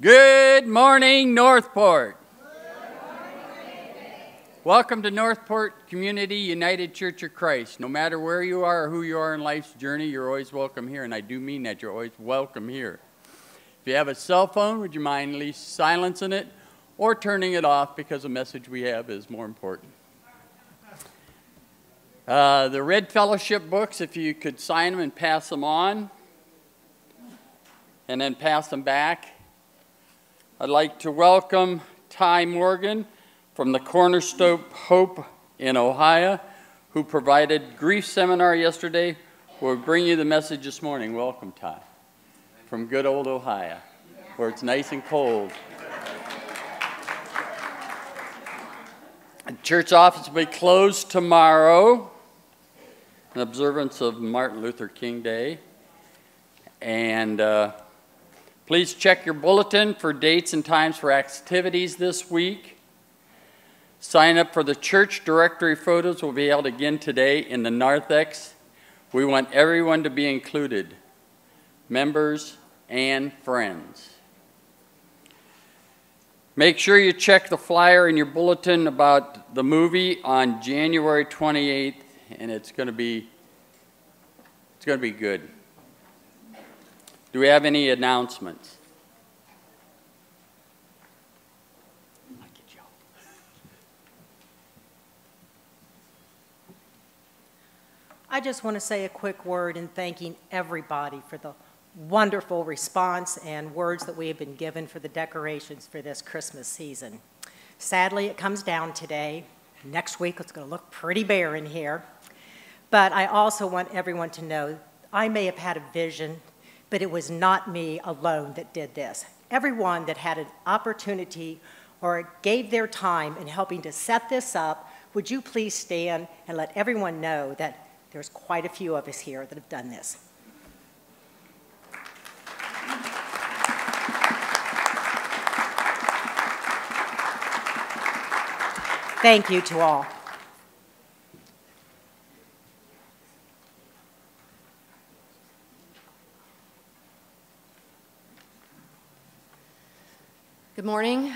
Good morning, North Port. Welcome to North Port Community United Church of Christ. No matter where you are or who you are in life's journey, you're always welcome here, and I do mean that. You're always welcome here. If you have a cell phone, would you mind at least silencing it or turning it off because the message we have is more important? Uh, the Red Fellowship books, if you could sign them and pass them on, and then pass them back. I'd like to welcome Ty Morgan from the Cornerstone Hope in Ohio, who provided grief seminar yesterday, We'll bring you the message this morning. Welcome, Ty, from good old Ohio, where it's nice and cold. The church office will be closed tomorrow in observance of Martin Luther King Day. And uh, please check your bulletin for dates and times for activities this week. Sign up for the church directory photos will be held again today in the narthex. We want everyone to be included, members and friends. Make sure you check the flyer in your bulletin about the movie on January 28th, and it's going to be it's going to be good. Do we have any announcements? I just want to say a quick word in thanking everybody for the wonderful response and words that we have been given for the decorations for this Christmas season. Sadly, it comes down today. Next week, it's going to look pretty bare in here. But I also want everyone to know I may have had a vision, but it was not me alone that did this. Everyone that had an opportunity or gave their time in helping to set this up, would you please stand and let everyone know that there's quite a few of us here that have done this. Thank you to all. Good morning.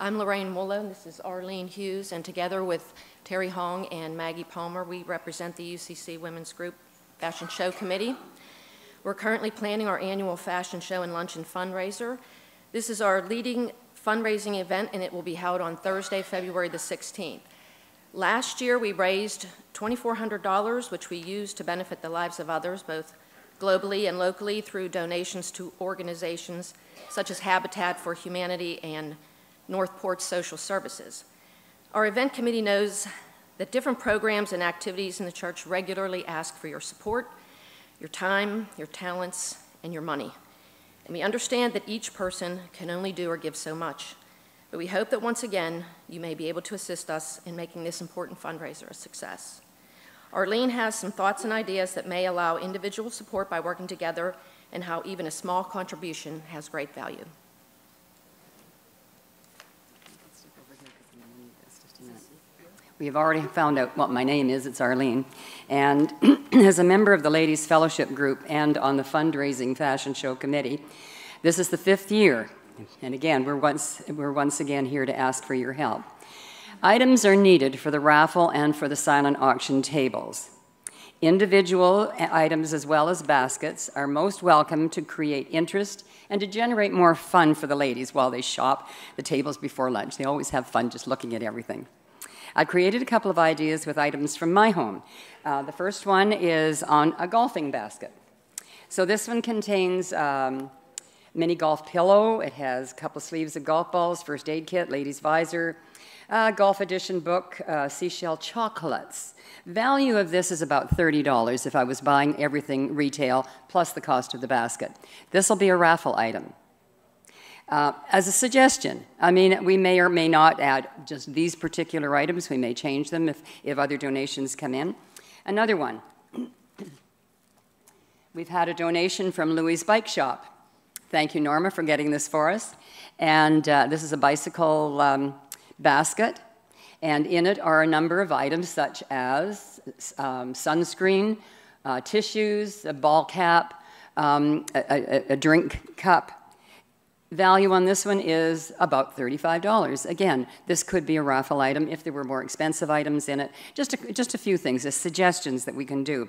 I'm Lorraine Woolen. This is Arlene Hughes, and together with Terry Hong and Maggie Palmer. We represent the UCC Women's Group Fashion Show Committee. We're currently planning our annual fashion show and luncheon fundraiser. This is our leading fundraising event, and it will be held on Thursday, February the 16th. Last year, we raised $2,400, which we used to benefit the lives of others, both globally and locally, through donations to organizations such as Habitat for Humanity and North Port Social Services. Our event committee knows that different programs and activities in the church regularly ask for your support, your time, your talents, and your money. And we understand that each person can only do or give so much. But we hope that once again, you may be able to assist us in making this important fundraiser a success. Arlene has some thoughts and ideas that may allow individual support by working together and how even a small contribution has great value. We have already found out what my name is. It's Arlene. And as a member of the Ladies Fellowship Group and on the fundraising fashion show committee, this is the fifth year. And again, we're once, we're once again here to ask for your help. Items are needed for the raffle and for the silent auction tables. Individual items as well as baskets are most welcome to create interest and to generate more fun for the ladies while they shop the tables before lunch. They always have fun just looking at everything. I created a couple of ideas with items from my home. Uh, the first one is on a golfing basket. So this one contains um, mini golf pillow. It has a couple sleeves of golf balls, first aid kit, ladies visor, uh, golf edition book, uh, seashell chocolates. Value of this is about $30 if I was buying everything retail plus the cost of the basket. This will be a raffle item. Uh, as a suggestion, I mean, we may or may not add just these particular items. We may change them if, if other donations come in. Another one. We've had a donation from Louis Bike Shop. Thank you, Norma, for getting this for us. And uh, this is a bicycle um, basket. And in it are a number of items such as um, sunscreen, uh, tissues, a ball cap, um, a, a, a drink cup, value on this one is about $35. Again, this could be a raffle item if there were more expensive items in it. Just a, just a few things, as suggestions that we can do.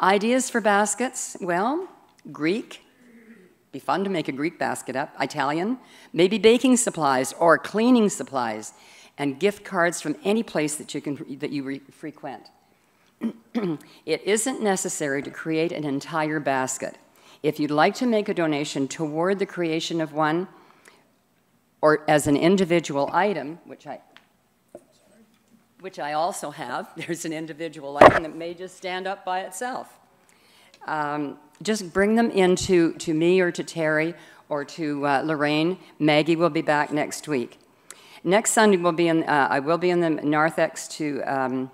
Ideas for baskets? Well, Greek. Be fun to make a Greek basket up. Italian. Maybe baking supplies or cleaning supplies. And gift cards from any place that you, can, that you frequent. it isn't necessary to create an entire basket. If you'd like to make a donation toward the creation of one, or as an individual item, which I, which I also have, there's an individual item that may just stand up by itself. Um, just bring them into to me or to Terry or to uh, Lorraine. Maggie will be back next week. Next Sunday, we'll be in, uh, I will be in the narthex to um,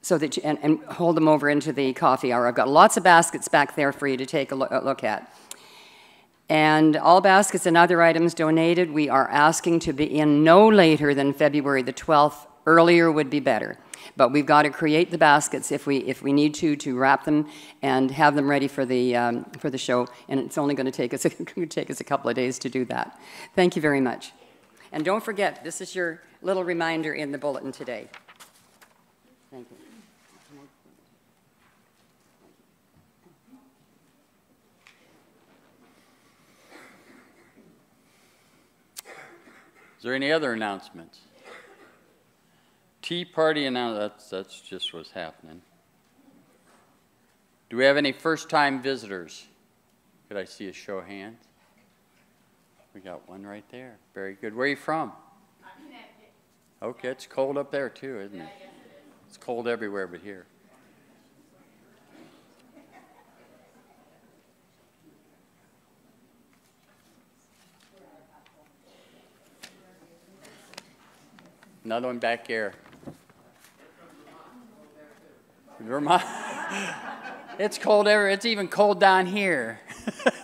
so that you, and, and, hold them over into the coffee hour. I've got lots of baskets back there for you to take a look, a look at. And all baskets and other items donated, we are asking to be in no later than February the 12th. Earlier would be better. But we've got to create the baskets if we, if we need to, to wrap them and have them ready for the, um, for the show. And it's only going to take us, take us a couple of days to do that. Thank you very much. And don't forget, this is your little reminder in the bulletin today. Thank you. Is there any other announcements? Tea party announcement, that's, that's just what's happening. Do we have any first-time visitors? Could I see a show of hands? We got one right there. Very good. Where are you from? Okay, it's cold up there too, isn't it? It's cold everywhere but here. Another one back here. Vermont. it's cold ever. It's even cold down here.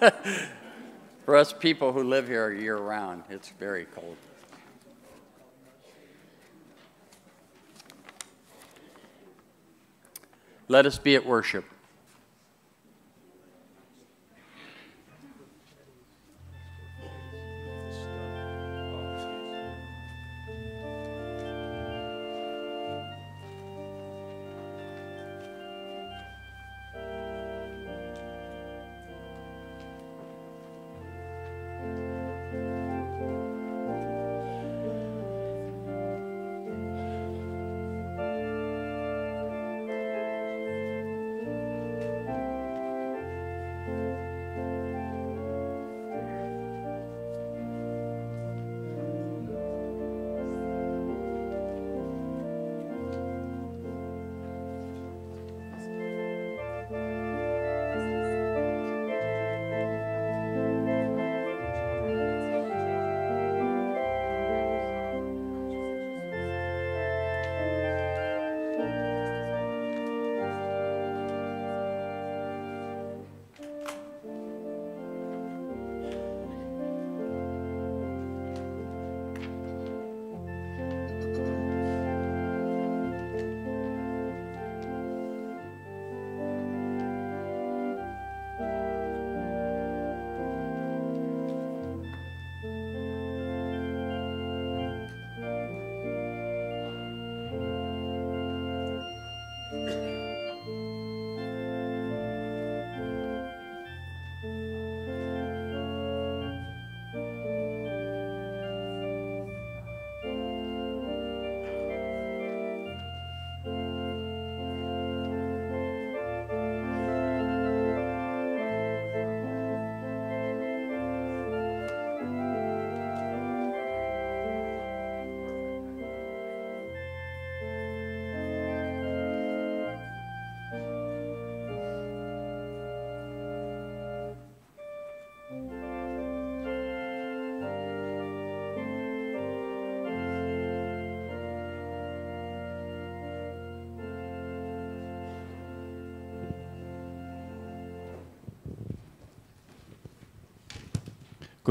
For us people who live here year round, it's very cold. Let us be at worship.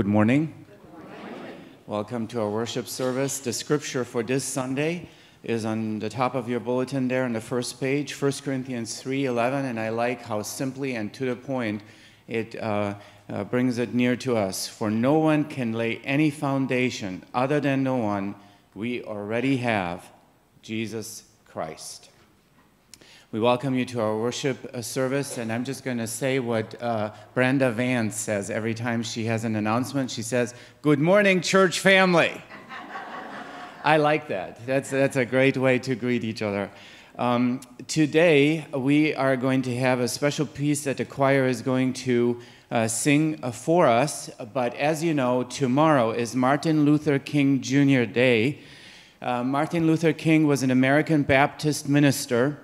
Good morning. Welcome to our worship service. The scripture for this Sunday is on the top of your bulletin there on the first page, 1 Corinthians 3:11, and I like how simply and to the point it uh, uh, brings it near to us. For no one can lay any foundation other than the one we already have, Jesus Christ. We welcome you to our worship uh, service, and I'm just going to say what uh, Brenda Vance says every time she has an announcement. She says, Good morning, church family. I like that. That's, that's a great way to greet each other. Um, today, we are going to have a special piece that the choir is going to uh, sing uh, for us. But as you know, tomorrow is Martin Luther King Jr. Day. Uh, Martin Luther King was an American Baptist minister,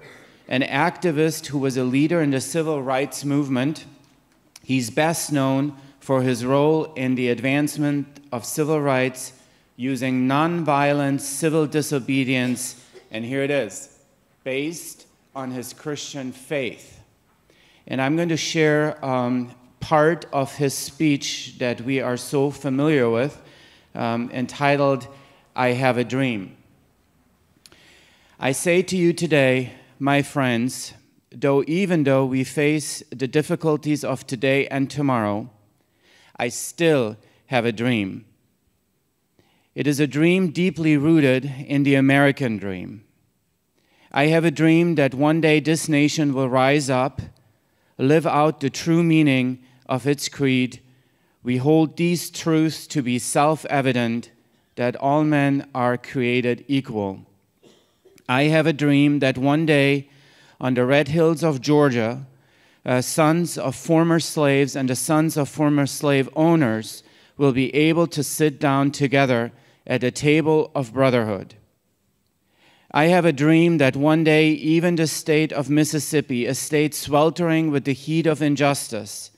an activist who was a leader in the civil rights movement. He's best known for his role in the advancement of civil rights using nonviolent civil disobedience, and here it is, based on his Christian faith. And I'm going to share um, part of his speech that we are so familiar with, um, entitled, I Have a Dream. I say to you today, my friends, though even though we face the difficulties of today and tomorrow, I still have a dream. It is a dream deeply rooted in the American dream. I have a dream that one day this nation will rise up, live out the true meaning of its creed, we hold these truths to be self evident that all men are created equal. I have a dream that one day, on the red hills of Georgia, uh, sons of former slaves and the sons of former slave owners will be able to sit down together at a table of brotherhood. I have a dream that one day, even the state of Mississippi, a state sweltering with the heat of injustice,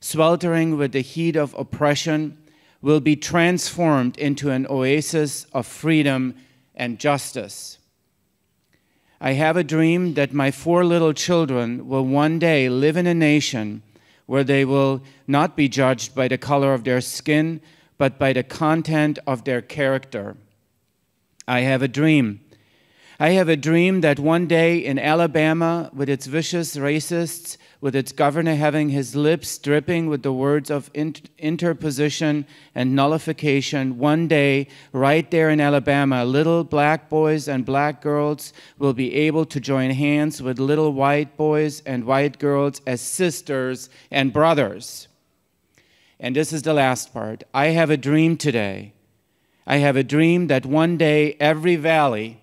sweltering with the heat of oppression, will be transformed into an oasis of freedom and justice. I have a dream that my four little children will one day live in a nation where they will not be judged by the color of their skin, but by the content of their character. I have a dream I have a dream that one day in Alabama, with its vicious racists, with its governor having his lips dripping with the words of interposition and nullification, one day, right there in Alabama, little black boys and black girls will be able to join hands with little white boys and white girls as sisters and brothers. And this is the last part. I have a dream today. I have a dream that one day every valley,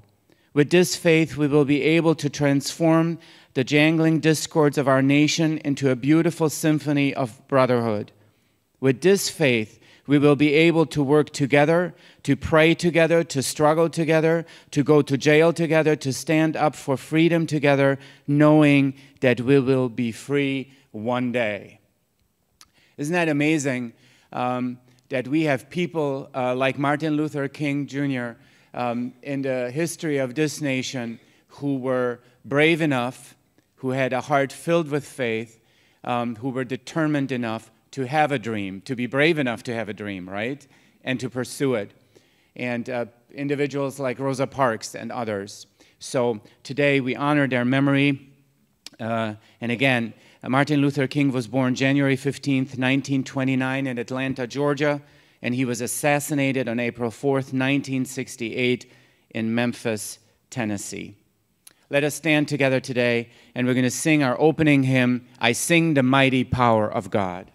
With this faith, we will be able to transform the jangling discords of our nation into a beautiful symphony of brotherhood. With this faith, we will be able to work together, to pray together, to struggle together, to go to jail together, to stand up for freedom together, knowing that we will be free one day. Isn't that amazing um, that we have people uh, like Martin Luther King Jr um, in the history of this nation who were brave enough, who had a heart filled with faith, um, who were determined enough to have a dream, to be brave enough to have a dream, right? And to pursue it. And uh, individuals like Rosa Parks and others. So today we honor their memory. Uh, and again, Martin Luther King was born January 15th, 1929, in Atlanta, Georgia and he was assassinated on April 4th, 1968, in Memphis, Tennessee. Let us stand together today, and we're going to sing our opening hymn, I Sing the Mighty Power of God.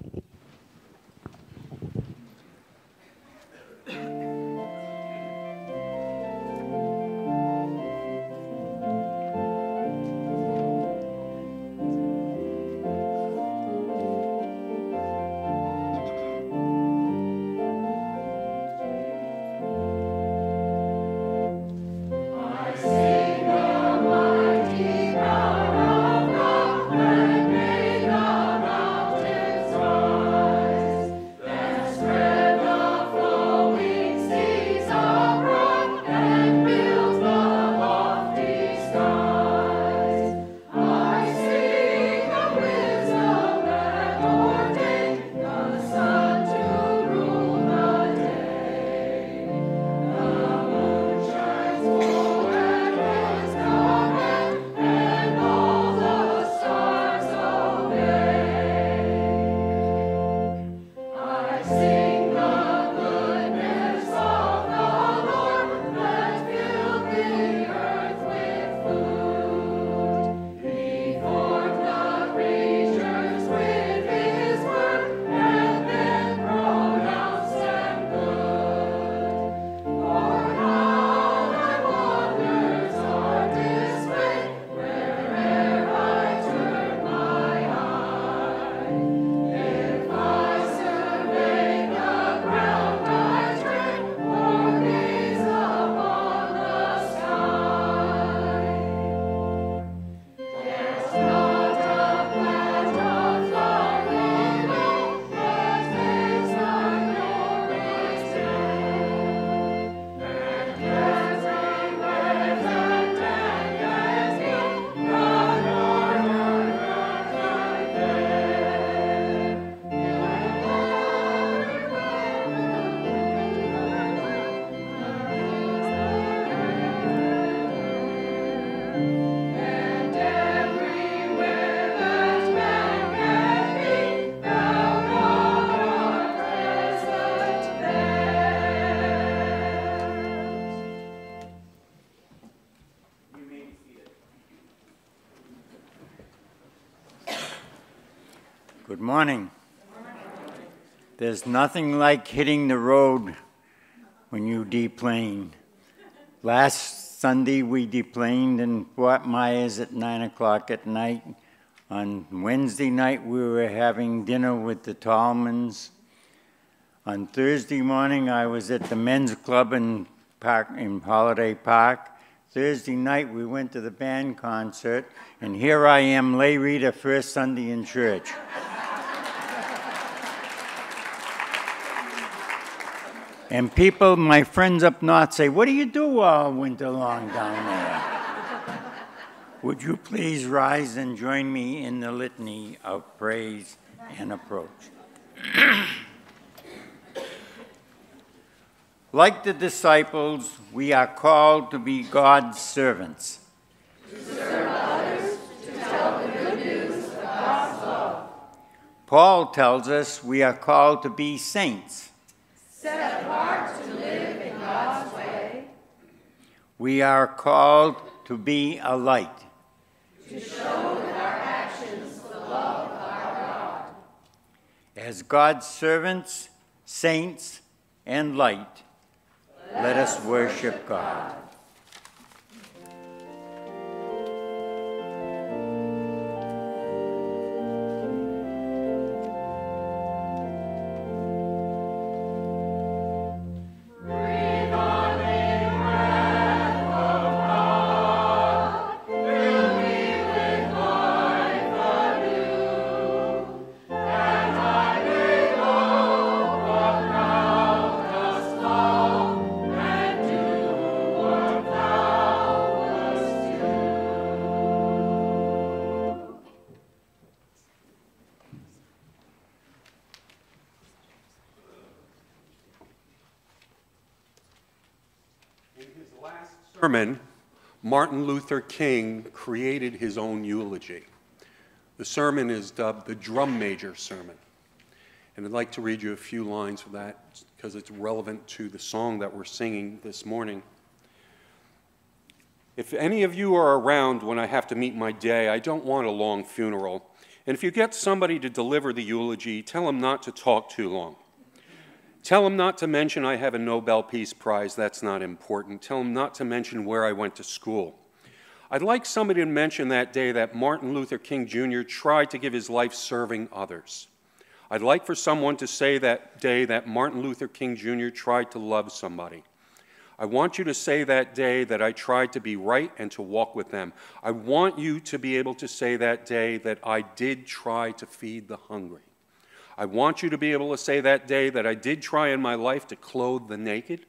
There's nothing like hitting the road when you deplane. Last Sunday we deplaned in Fort Myers at 9 o'clock at night. On Wednesday night we were having dinner with the Tallmans. On Thursday morning I was at the men's club in, Park, in Holiday Park. Thursday night we went to the band concert, and here I am, lay reader, first Sunday in church. And people, my friends up north say, What do you do all winter long down there? Would you please rise and join me in the litany of praise and approach? like the disciples, we are called to be God's servants. To serve others, to tell the good news of God's love. Paul tells us we are called to be saints set apart to live in God's way. We are called to be a light. To show with our actions the love of our God. As God's servants, saints, and light, let, let us worship God. Luther King created his own eulogy. The sermon is dubbed the Drum Major Sermon. And I'd like to read you a few lines of that because it's relevant to the song that we're singing this morning. If any of you are around when I have to meet my day, I don't want a long funeral. And if you get somebody to deliver the eulogy, tell them not to talk too long. Tell him not to mention I have a Nobel Peace Prize. That's not important. Tell him not to mention where I went to school. I'd like somebody to mention that day that Martin Luther King Jr. tried to give his life serving others. I'd like for someone to say that day that Martin Luther King Jr. tried to love somebody. I want you to say that day that I tried to be right and to walk with them. I want you to be able to say that day that I did try to feed the hungry. I want you to be able to say that day that I did try in my life to clothe the naked.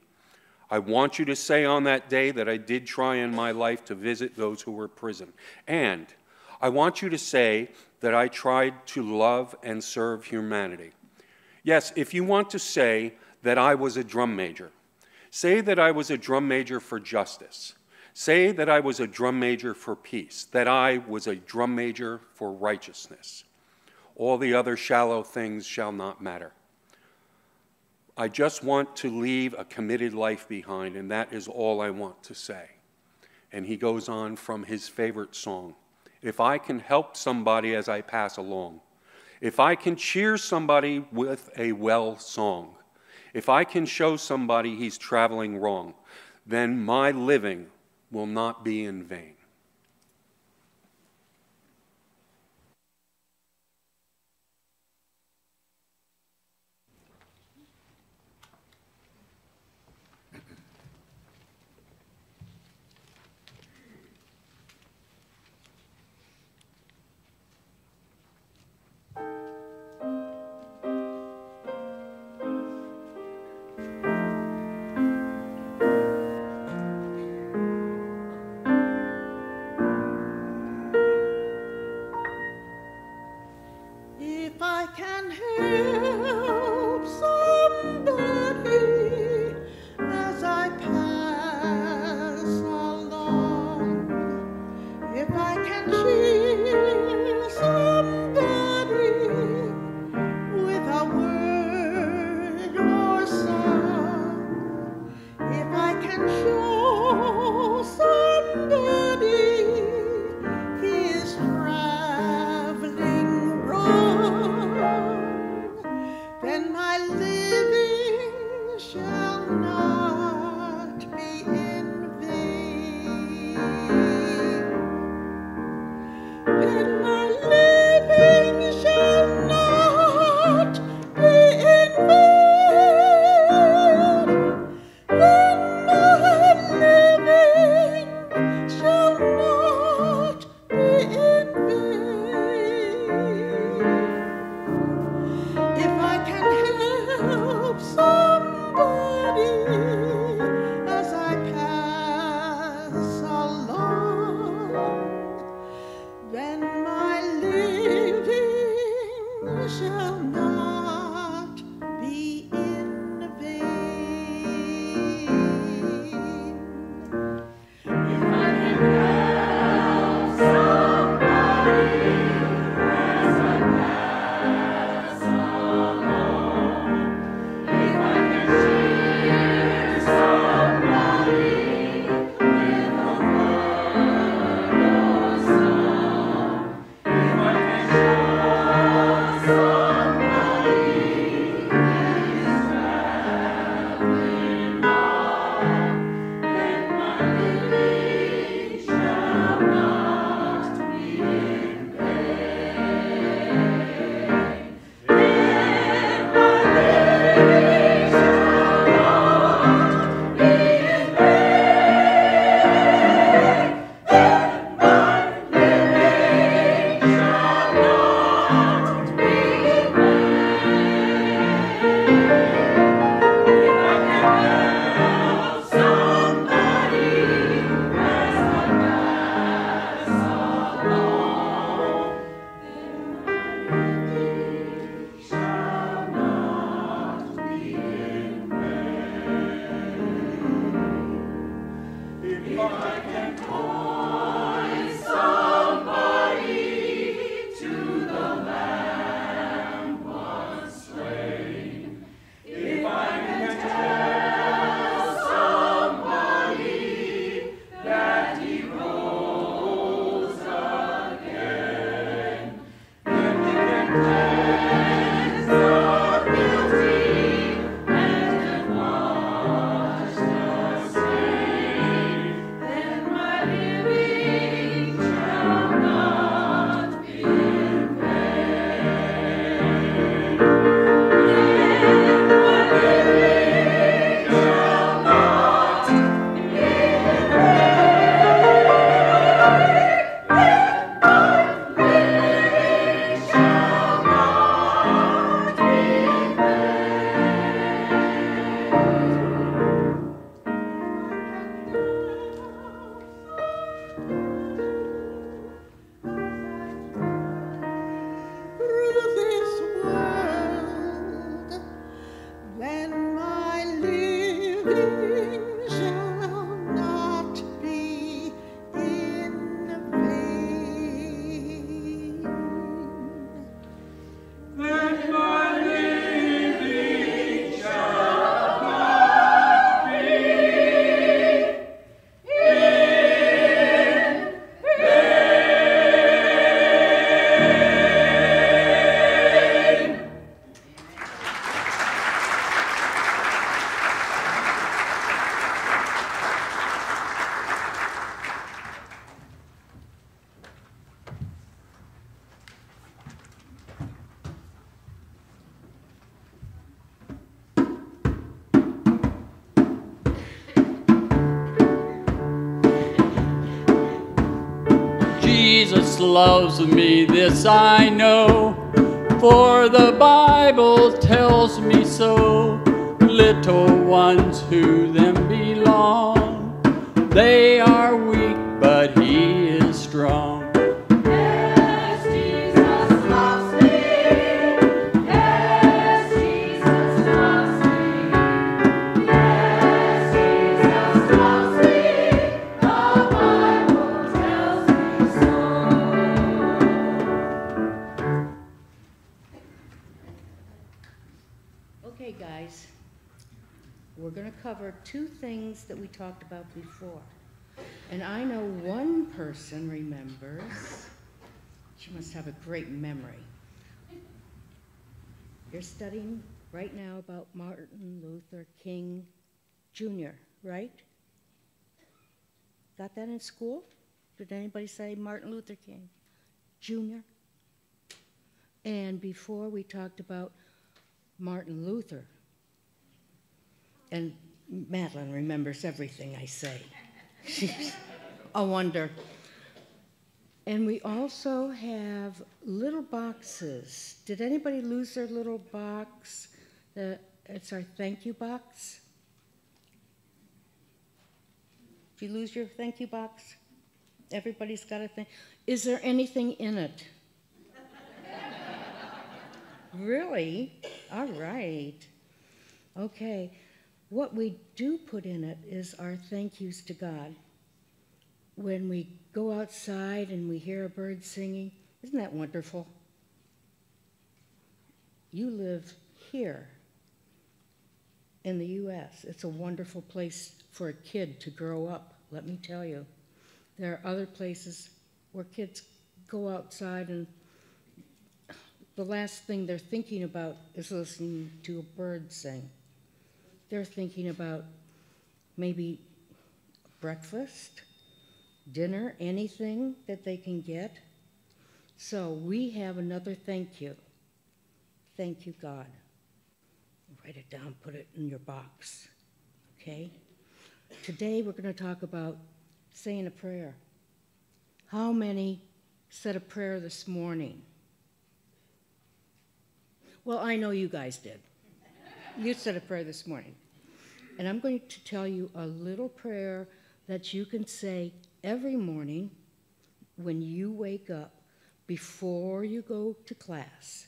I want you to say on that day that I did try in my life to visit those who were prison. And I want you to say that I tried to love and serve humanity. Yes, if you want to say that I was a drum major, say that I was a drum major for justice. Say that I was a drum major for peace, that I was a drum major for righteousness. All the other shallow things shall not matter. I just want to leave a committed life behind, and that is all I want to say. And he goes on from his favorite song If I can help somebody as I pass along, if I can cheer somebody with a well song, if I can show somebody he's traveling wrong, then my living will not be in vain. me, this I know, for the Bible tells me so. Little ones who them belong, they are. talked about before. And I know one person remembers. She must have a great memory. You're studying right now about Martin Luther King Jr., right? Got that in school? Did anybody say Martin Luther King Jr.? And before we talked about Martin Luther and Madeline remembers everything I say. She's a wonder. And we also have little boxes. Did anybody lose their little box? The, it's our thank you box. Did you lose your thank you box? Everybody's got a thing. Is there anything in it? really? All right. Okay. What we do put in it is our thank yous to God when we go outside and we hear a bird singing, isn't that wonderful? You live here in the U.S. It's a wonderful place for a kid to grow up, let me tell you. There are other places where kids go outside and the last thing they're thinking about is listening to a bird sing. They're thinking about maybe breakfast dinner, anything that they can get. So we have another thank you. Thank you, God. Write it down, put it in your box. Okay? Today we're going to talk about saying a prayer. How many said a prayer this morning? Well, I know you guys did. You said a prayer this morning. And I'm going to tell you a little prayer that you can say every morning when you wake up before you go to class,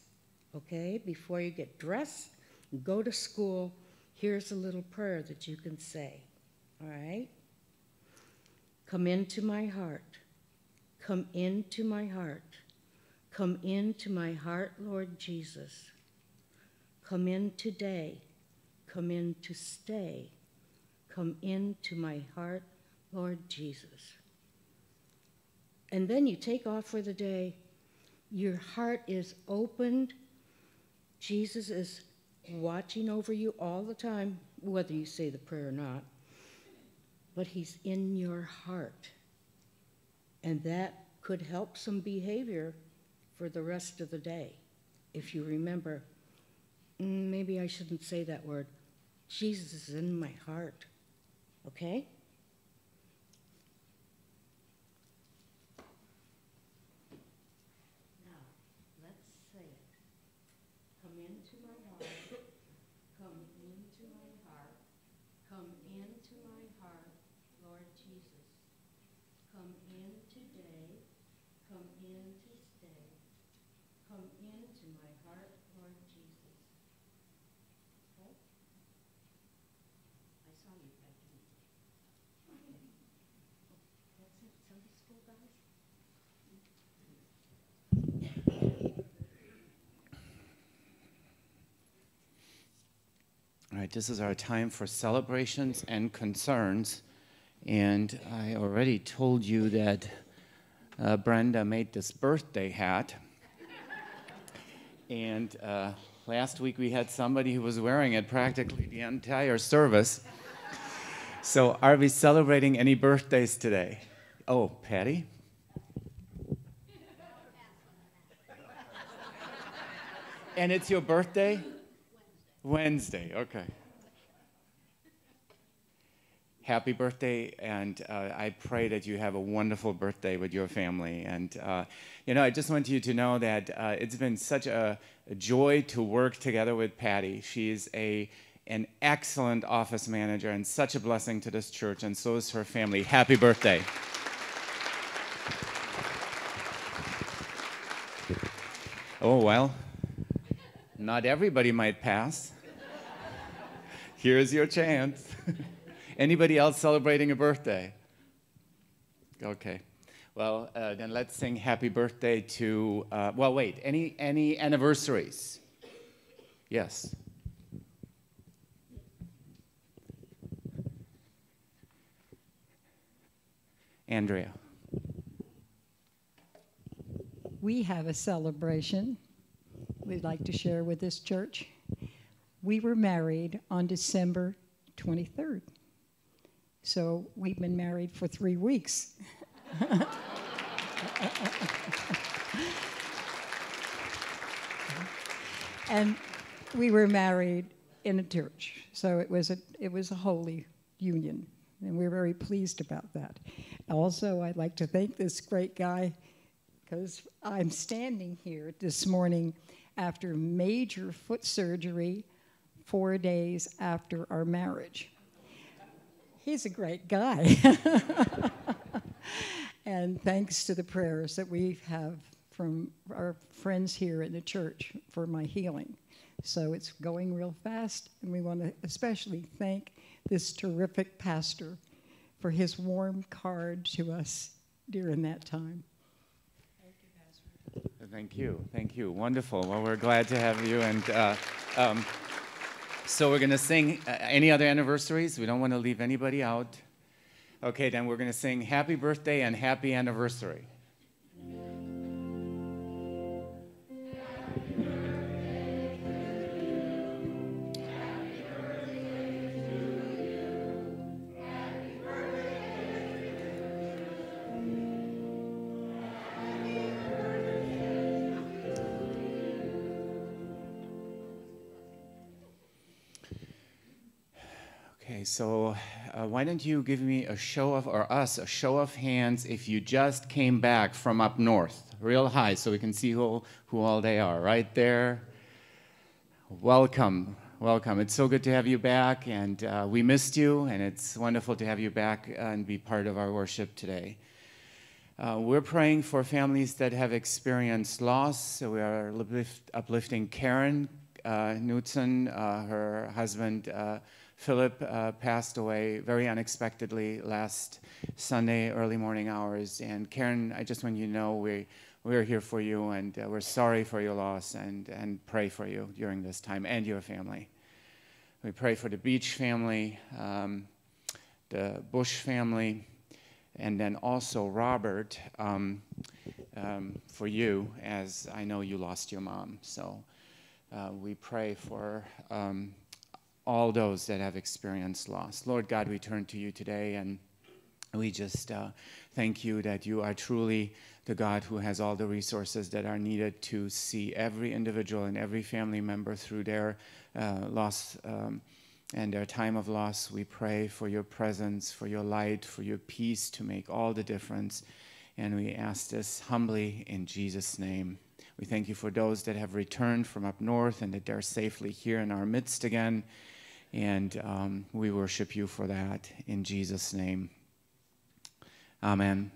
okay? Before you get dressed go to school, here's a little prayer that you can say, all right? Come into my heart. Come into my heart. Come into my heart, Lord Jesus. Come in today. Come in to stay. Come into my heart, Lord Jesus. And then you take off for the day. Your heart is opened. Jesus is watching over you all the time, whether you say the prayer or not. But he's in your heart. And that could help some behavior for the rest of the day. If you remember, Mm, maybe I shouldn't say that word. Jesus is in my heart. Okay? All right, this is our time for celebrations and concerns. And I already told you that uh, Brenda made this birthday hat. and uh, last week we had somebody who was wearing it practically the entire service. So, are we celebrating any birthdays today? Oh, Patty? and it's your birthday? Wednesday, okay. Happy birthday, and uh, I pray that you have a wonderful birthday with your family. And, uh, you know, I just want you to know that uh, it's been such a, a, joy to work together with Patty. She's a, an excellent office manager and such a blessing to this church, and so is her family. Happy birthday. Oh, well, not everybody might pass. Here's your chance. Anybody else celebrating a birthday? Okay. Well, uh, then let's sing happy birthday to, uh, well, wait, any, any anniversaries? Yes. Andrea. We have a celebration we'd like to share with this church. We were married on December 23rd. So we've been married for three weeks. and we were married in a church. So it was a, it was a holy union, and we're very pleased about that. Also, I'd like to thank this great guy because I'm standing here this morning after major foot surgery four days after our marriage. He's a great guy. and thanks to the prayers that we have from our friends here in the church for my healing. So it's going real fast, and we want to especially thank this terrific pastor for his warm card to us during that time. Thank you, Thank you. Wonderful. Well, we're glad to have you. And uh, um, so we're going to sing uh, any other anniversaries. We don't want to leave anybody out. Okay, then we're going to sing Happy Birthday and Happy Anniversary. So uh, why don't you give me a show of, or us, a show of hands if you just came back from up north, real high, so we can see who, who all they are. Right there. Welcome, welcome. It's so good to have you back, and uh, we missed you, and it's wonderful to have you back and be part of our worship today. Uh, we're praying for families that have experienced loss. So we are uplift, uplifting Karen uh, Knudsen, uh, her husband. Philip uh, passed away very unexpectedly last Sunday, early morning hours. And Karen, I just want you to know we, we're here for you and uh, we're sorry for your loss and, and pray for you during this time and your family. We pray for the Beach family, um, the Bush family, and then also Robert um, um, for you, as I know you lost your mom. So uh, we pray for um, all those that have experienced loss. Lord God, we turn to you today and we just uh, thank you that you are truly the God who has all the resources that are needed to see every individual and every family member through their uh, loss um, and their time of loss. We pray for your presence, for your light, for your peace to make all the difference. And we ask this humbly in Jesus' name. We thank you for those that have returned from up north and that they're safely here in our midst again. And um, we worship you for that in Jesus' name. Amen.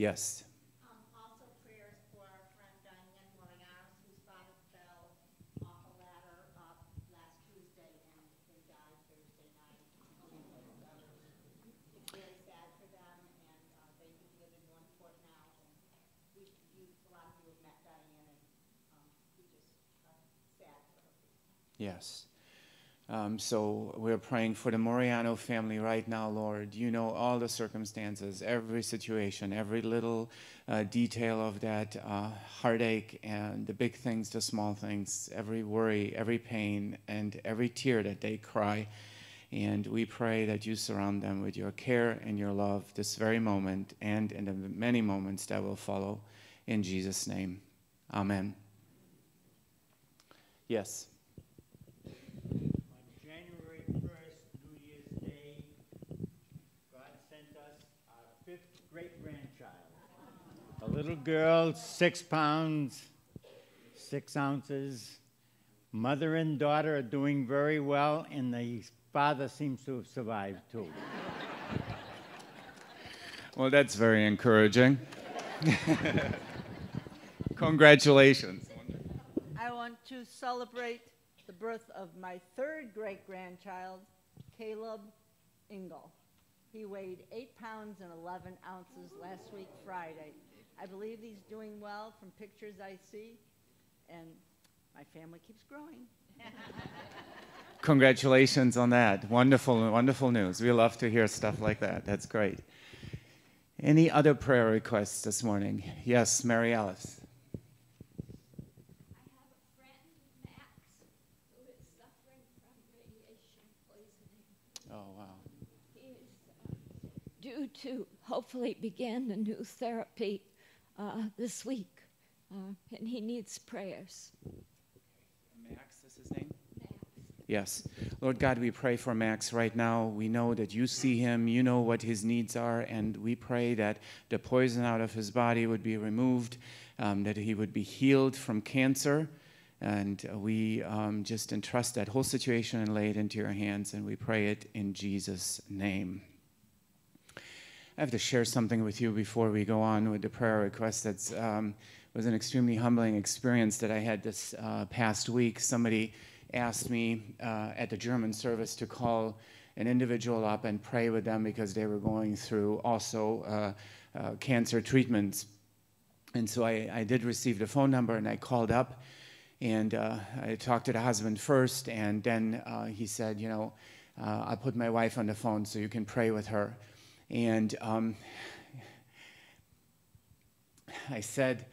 Yes. Um, also prayers for our friend Diane Morianos, whose father fell off a ladder uh, last Tuesday and they died Thursday night. It's very sad for them, and uh, they live in North Port now. And we, you, a lot of you have met Diane, and um, we just uh, sad for her. Yes. Um, so we're praying for the Moriano family right now, Lord. You know all the circumstances, every situation, every little uh, detail of that uh, heartache, and the big things, the small things, every worry, every pain, and every tear that they cry. And we pray that you surround them with your care and your love this very moment and in the many moments that will follow. In Jesus' name, amen. Yes. January 1st, New Year's Day, God sent us our fifth great grandchild. A little girl, six pounds, six ounces. Mother and daughter are doing very well, and the father seems to have survived too. Well, that's very encouraging. Congratulations. I want to celebrate the birth of my third great grandchild, Caleb Engel. He weighed 8 pounds and 11 ounces last week, Friday. I believe he's doing well from pictures I see, and my family keeps growing. Congratulations on that. Wonderful, wonderful news. We love to hear stuff like that. That's great. Any other prayer requests this morning? Yes, Mary Alice. Oh, to hopefully begin a new therapy uh, this week, uh, and he needs prayers. Max is his name? Yes. Lord God, we pray for Max right now. We know that you see him, you know what his needs are, and we pray that the poison out of his body would be removed, um, that he would be healed from cancer. And we um, just entrust that whole situation and lay it into your hands, and we pray it in Jesus' name. I have to share something with you before we go on with the prayer request. That um, was an extremely humbling experience that I had this uh, past week. Somebody asked me uh, at the German service to call an individual up and pray with them because they were going through also uh, uh cancer treatments. And so I, I, did receive the phone number and I called up and uh, I talked to the husband first, and then uh, he said, You know, I'll put my wife on the phone so you can pray with her. And um, I said,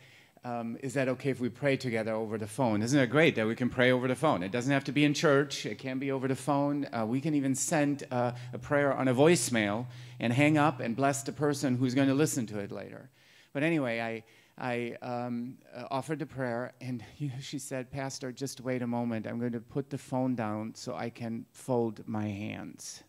um, is that okay if we pray together over the phone? Isn't it great that we can pray over the phone? It doesn't have to be in church, it can be over the phone. Uh, we can even send uh, a prayer on a voicemail and hang up and bless the person who's going to listen to it later. But anyway, I, I um, uh, offered the prayer, and you know, she said, Pastor, just wait a moment. I'm going to put the phone down so I can fold my hands.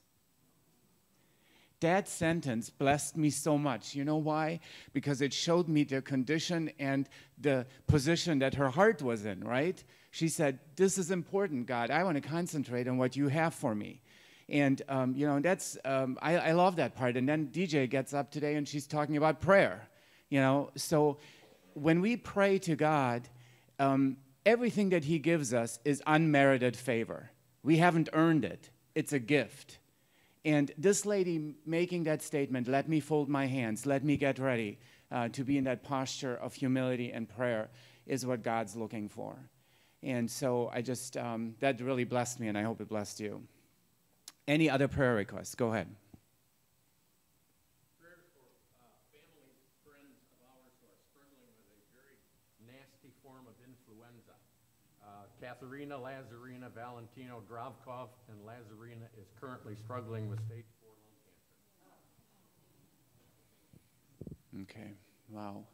That sentence blessed me so much. You know why? Because it showed me the condition and the position that her heart was in, right? She said, This is important, God. I want to concentrate on what you have for me. And, um, you know, that's, um, I, I love that part. And then DJ gets up today and she's talking about prayer, you know. So when we pray to God, um, everything that He gives us is unmerited favor. We haven't earned it, it's a gift. And this lady making that statement, let me fold my hands, let me get ready uh, to be in that posture of humility and prayer, is what God's looking for. And so I just, um, that really blessed me, and I hope it blessed you. Any other prayer requests? Go ahead. Katharina Lazarina Valentino Dravkov, and Lazarina is currently struggling with stage four lung cancer. Okay, wow.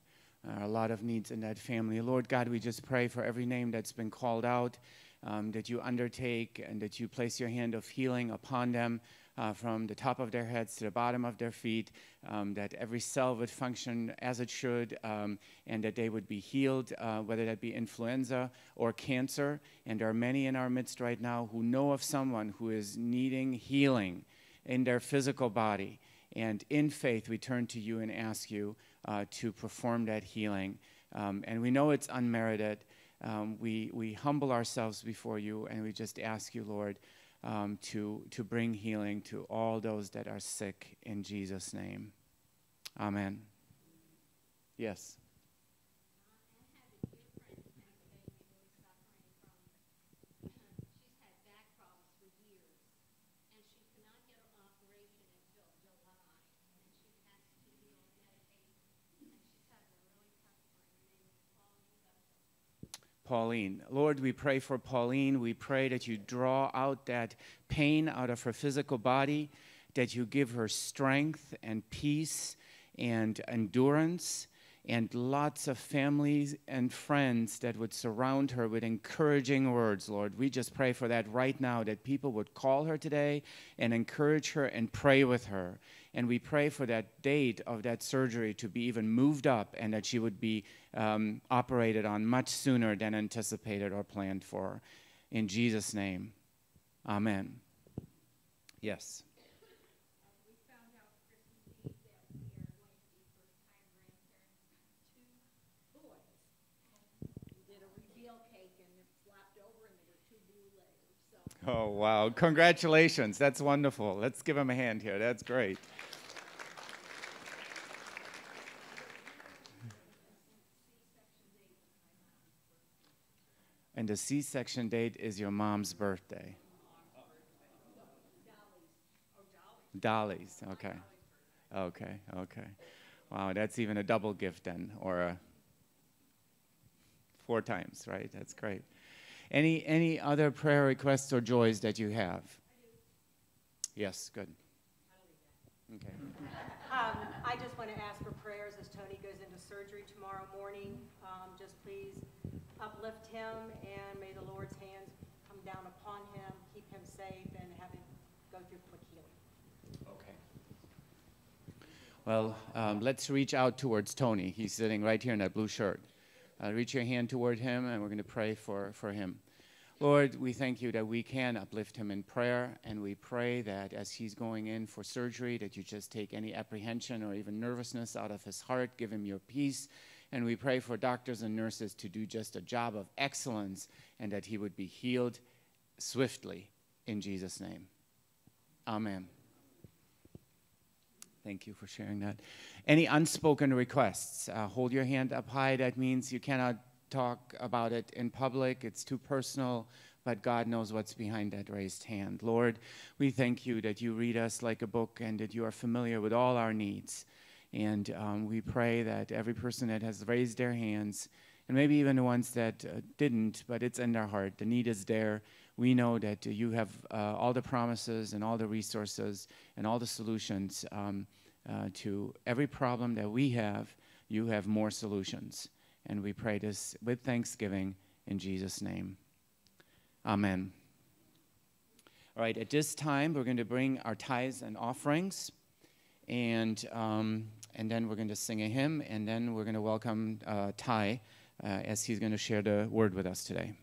Uh, a lot of needs in that family. Lord God, we just pray for every name that's been called out, um, that you undertake and that you place your hand of healing upon them uh, from the top of their heads to the bottom of their feet, um, that every cell would function as it should, um, and that they would be healed, uh, whether that be influenza or cancer. And there are many in our midst right now who know of someone who is needing healing in their physical body. And in faith, we turn to you and ask you uh, to perform that healing. Um, and we know it's unmerited. Um, we, we humble ourselves before you and we just ask you, Lord, um, to, to bring healing to all those that are sick in Jesus' name. Amen. Yes. Pauline. Lord, we pray for Pauline. We pray that you draw out that pain out of her physical body, that you give her strength and peace and endurance, and lots of families and friends that would surround her with encouraging words, Lord. We just pray for that right now, that people would call her today and encourage her and pray with her. And we pray for that date of that surgery to be even moved up and that she would be um, operated on much sooner than anticipated or planned for. In Jesus' name, amen. Yes. Oh, wow. Congratulations. That's wonderful. Let's give him a hand here. That's great. And the C section date is your mom's birthday. Dolly's, okay. Okay, okay. Wow, that's even a double gift then, or a four times, right? That's great. Any, any other prayer requests or joys that you have? Yes, good. Okay. Um, I just want to ask for prayers as Tony goes into surgery tomorrow morning. Um, just please uplift him and may the Lord's hands come down upon him, keep him safe, and have him go through quick healing. Okay. Well, um, let's reach out towards Tony. He's sitting right here in that blue shirt. Uh, reach your hand toward him, and we're going to pray for, for him. Lord, we thank you that we can uplift him in prayer, and we pray that as he's going in for surgery, that you just take any apprehension or even nervousness out of his heart, give him your peace. And we pray for doctors and nurses to do just a job of excellence and that he would be healed swiftly in Jesus' name. Amen. Thank you for sharing that. Any unspoken requests? Uh, hold your hand up high. That means you cannot talk about it in public, it's too personal, but God knows what's behind that raised hand. Lord, we thank you that you read us like a book and that you are familiar with all our needs. And um, we pray that every person that has raised their hands, and maybe even the ones that uh, didn't, but it's in their heart, the need is there. We know that you have uh, all the promises and all the resources and all the solutions um, uh, to every problem that we have. You have more solutions. And we pray this with thanksgiving in Jesus' name. Amen. All right, at this time, we're going to bring our tithes and offerings, and, um, and then we're going to sing a hymn, and then we're going to welcome uh, Ty uh, as he's going to share the word with us today.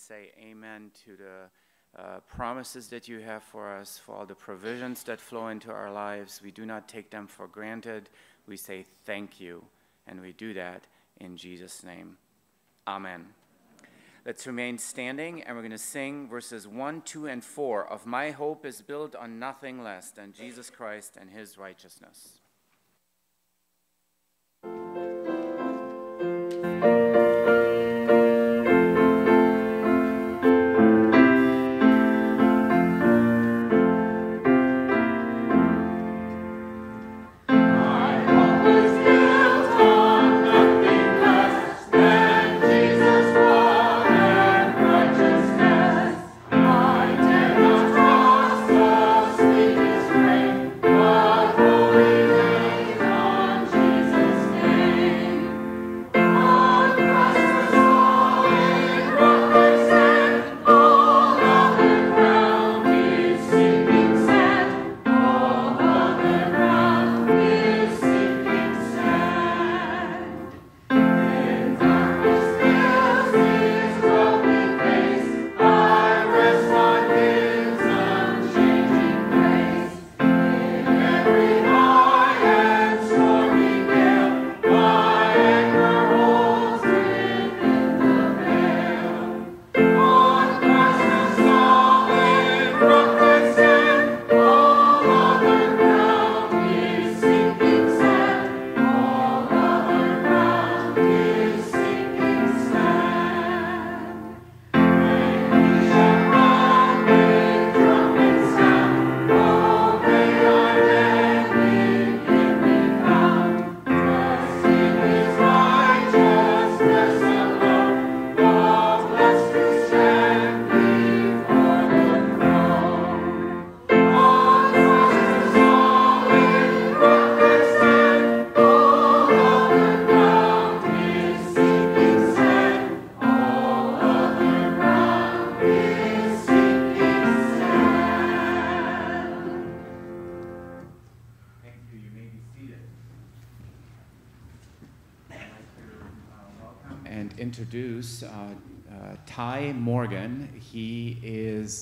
Say amen to the uh, promises that you have for us, for all the provisions that flow into our lives. We do not take them for granted. We say thank you, and we do that in Jesus' name. Amen. Let's remain standing, and we're going to sing verses 1, 2, and 4 of My Hope is Built on Nothing Less Than Jesus Christ and His Righteousness.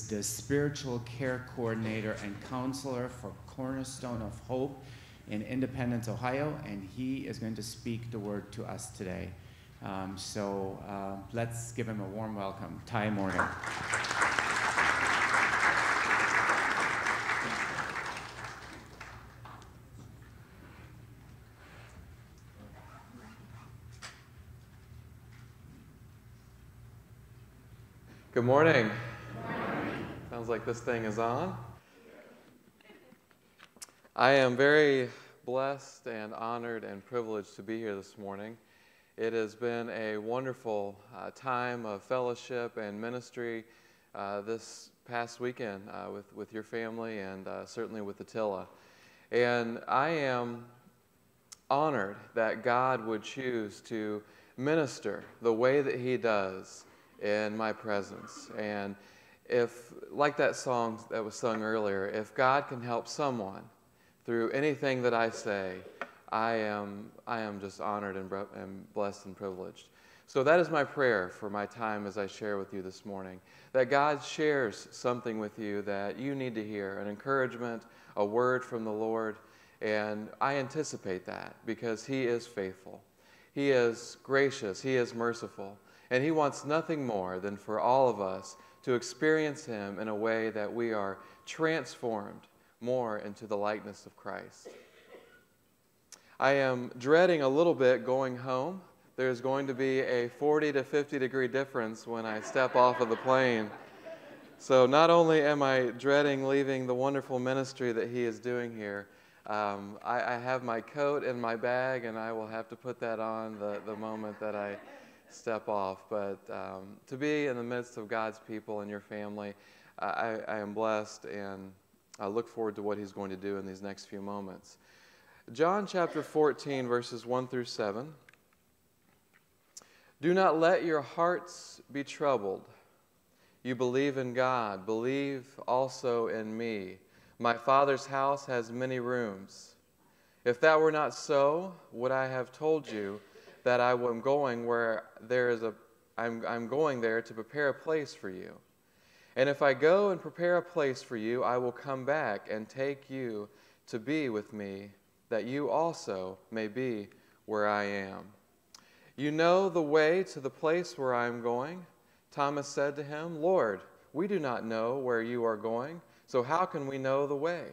The spiritual care coordinator and counselor for Cornerstone of Hope in Independence, Ohio, and he is going to speak the word to us today. Um, so uh, let's give him a warm welcome. Ty Morgan. Good morning. Sounds like this thing is on. I am very blessed and honored and privileged to be here this morning. It has been a wonderful uh, time of fellowship and ministry uh, this past weekend uh, with, with your family and uh, certainly with Attila. And I am honored that God would choose to minister the way that He does in my presence. And if, like that song that was sung earlier, if God can help someone through anything that I say, I am, I am just honored and, and blessed and privileged. So that is my prayer for my time as I share with you this morning. That God shares something with you that you need to hear an encouragement, a word from the Lord. And I anticipate that because He is faithful. He is gracious. He is merciful. And He wants nothing more than for all of us to experience Him in a way that we are transformed more into the likeness of Christ. I am dreading a little bit going home. There's going to be a 40 to 50 degree difference when I step off of the plane. So not only am I dreading leaving the wonderful ministry that he is doing here, um, I, I, have my coat in my bag, and I will have to put that on the, the moment that I step off. But um, to be in the midst of God's people and your family, I, I am blessed, and I look forward to what He's going to do in these next few moments. John chapter 14, verses 1 through 7. Do not let your hearts be troubled. You believe in God, believe also in me. My Father's house has many rooms. If that were not so, would I have told you that I am going where there is a I'm, I'm going there to prepare a place for you. And if I go and prepare a place for you, I will come back and take you to be with me, that you also may be where I am. You know the way to the place where I am going? Thomas said to him, Lord, we do not know where you are going, so how can we know the way?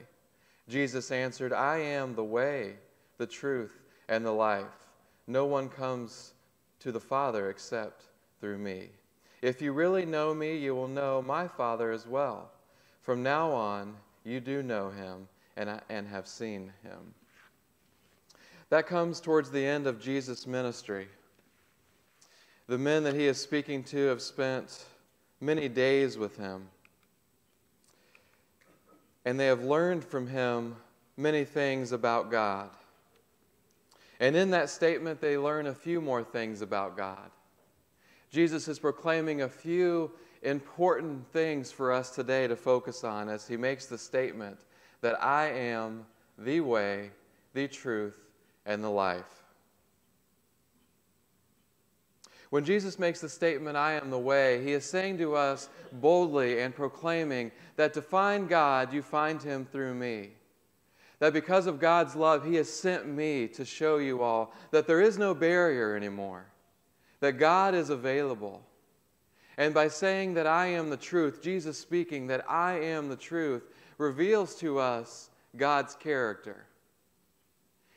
Jesus answered, I am the way, the truth, and the life. No one comes to the Father except through me. If you really know me, you will know my Father as well. From now on, you do know him and, uh, and have seen him. That comes towards the end of Jesus' ministry. The men that he is speaking to have spent many days with him, and they have learned from him many things about God. And in that statement, they learn a few more things about God. Jesus is proclaiming a few important things for us today to focus on as he makes the statement that I am the way, the truth, and the life. When Jesus makes the statement, I am the way, he is saying to us boldly and proclaiming that to find God, you find him through me. That because of God's love, he has sent me to show you all that there is no barrier anymore, that God is available. And by saying that I am the truth, Jesus speaking that I am the truth, reveals to us God's character.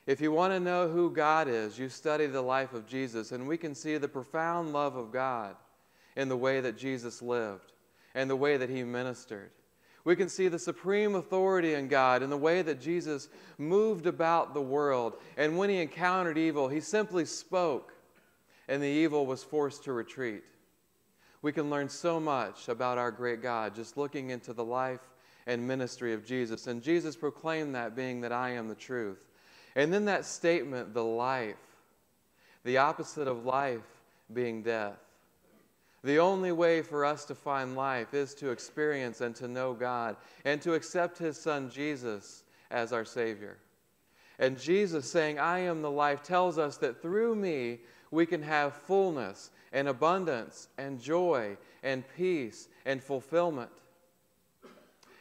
If you want to know who God is, you study the life of Jesus, and we can see the profound love of God in the way that Jesus lived and the way that he ministered. We can see the supreme authority in God in the way that Jesus moved about the world. And when he encountered evil, he simply spoke, and the evil was forced to retreat. We can learn so much about our great God just looking into the life and ministry of Jesus. And Jesus proclaimed that, being that I am the truth. And then that statement, the life, the opposite of life being death. The only way for us to find life is to experience and to know God and to accept His Son Jesus as our Savior. And Jesus saying, I am the life, tells us that through me we can have fullness and abundance and joy and peace and fulfillment.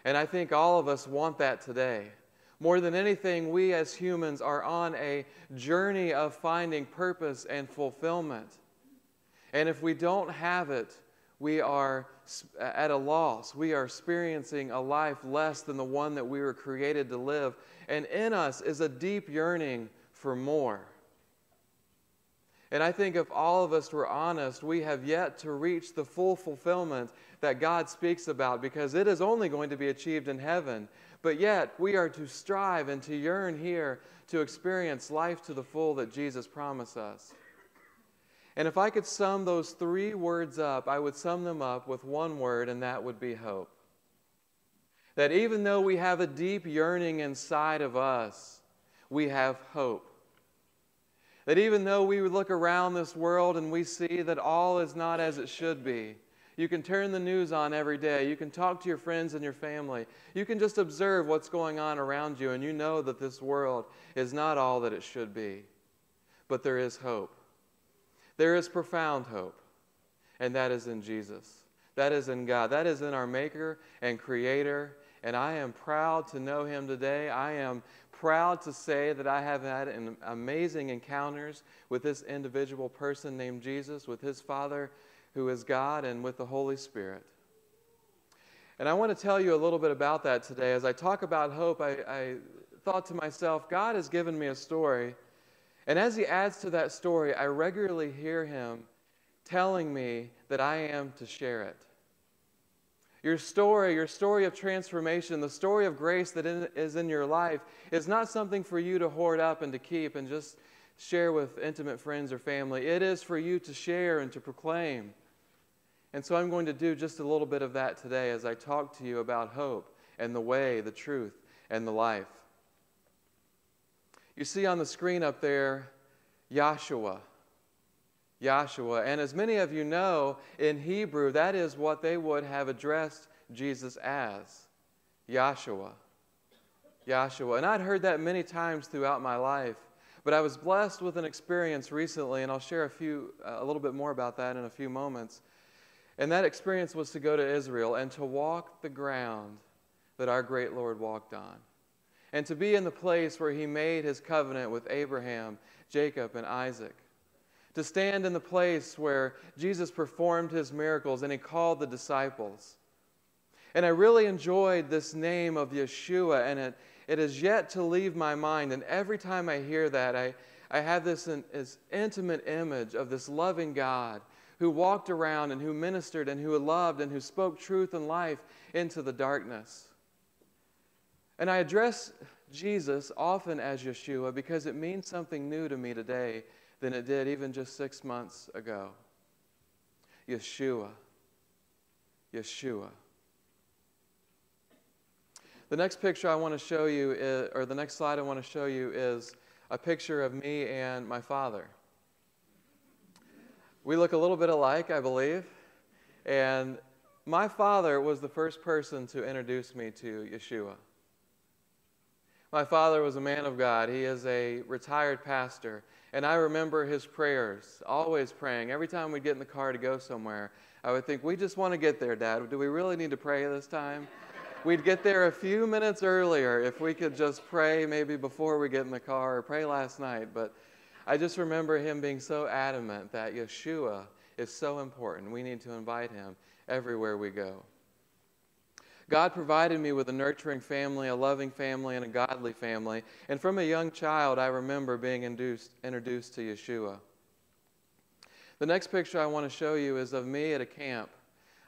And I think all of us want that today. More than anything, we as humans are on a journey of finding purpose and fulfillment. And if we don't have it, we are at a loss. We are experiencing a life less than the one that we were created to live. And in us is a deep yearning for more. And I think if all of us were honest, we have yet to reach the full fulfillment that God speaks about because it is only going to be achieved in heaven. But yet, we are to strive and to yearn here to experience life to the full that Jesus promised us. And if I could sum those three words up, I would sum them up with one word, and that would be hope. That even though we have a deep yearning inside of us, we have hope. That even though we look around this world and we see that all is not as it should be, you can turn the news on every day. You can talk to your friends and your family. You can just observe what's going on around you, and you know that this world is not all that it should be. But there is hope. There is profound hope, and that is in Jesus. That is in God. That is in our Maker and Creator. And I am proud to know Him today. I am proud to say that I have had an amazing encounters with this individual person named Jesus, with His Father who is God, and with the Holy Spirit. And I want to tell you a little bit about that today. As I talk about hope, I, I thought to myself, God has given me a story. And as He adds to that story, I regularly hear Him telling me that I am to share it. Your story, your story of transformation, the story of grace that is in your life is not something for you to hoard up and to keep and just share with intimate friends or family. It is for you to share and to proclaim. And so I'm going to do just a little bit of that today as I talk to you about hope and the way, the truth, and the life. You see on the screen up there, Yahshua. Yahshua. And as many of you know, in Hebrew, that is what they would have addressed Jesus as Yahshua. Yahshua. And I'd heard that many times throughout my life. But I was blessed with an experience recently, and I'll share a few, uh, a little bit more about that in a few moments, And that experience was to go to Israel and to walk the ground that our great Lord walked on. And to be in the place where he made his covenant with Abraham, Jacob, and Isaac. To stand in the place where Jesus performed his miracles and he called the disciples. And I really enjoyed this name of Yeshua, and it, it is yet to leave my mind. And every time I hear that, I, I have this, this intimate image of this loving God who walked around and who ministered and who loved and who spoke truth and life into the darkness. And I address Jesus often as Yeshua because it means something new to me today than it did even just six months ago. Yeshua. Yeshua. The next picture I want to show you, is, or the next slide I want to show you, is a picture of me and my father. We look a little bit alike, I believe. And my father was the first person to introduce me to Yeshua. My father was a man of God. He is a retired pastor. And I remember his prayers, always praying. Every time we'd get in the car to go somewhere, I would think, We just want to get there, Dad. Do we really need to pray this time? We'd get there a few minutes earlier if we could just pray maybe before we get in the car or pray last night. But I just remember him being so adamant that Yeshua is so important. We need to invite him everywhere we go. God provided me with a nurturing family, a loving family, and a godly family. And from a young child, I remember being induced, introduced to Yeshua. The next picture I want to show you is of me at a camp.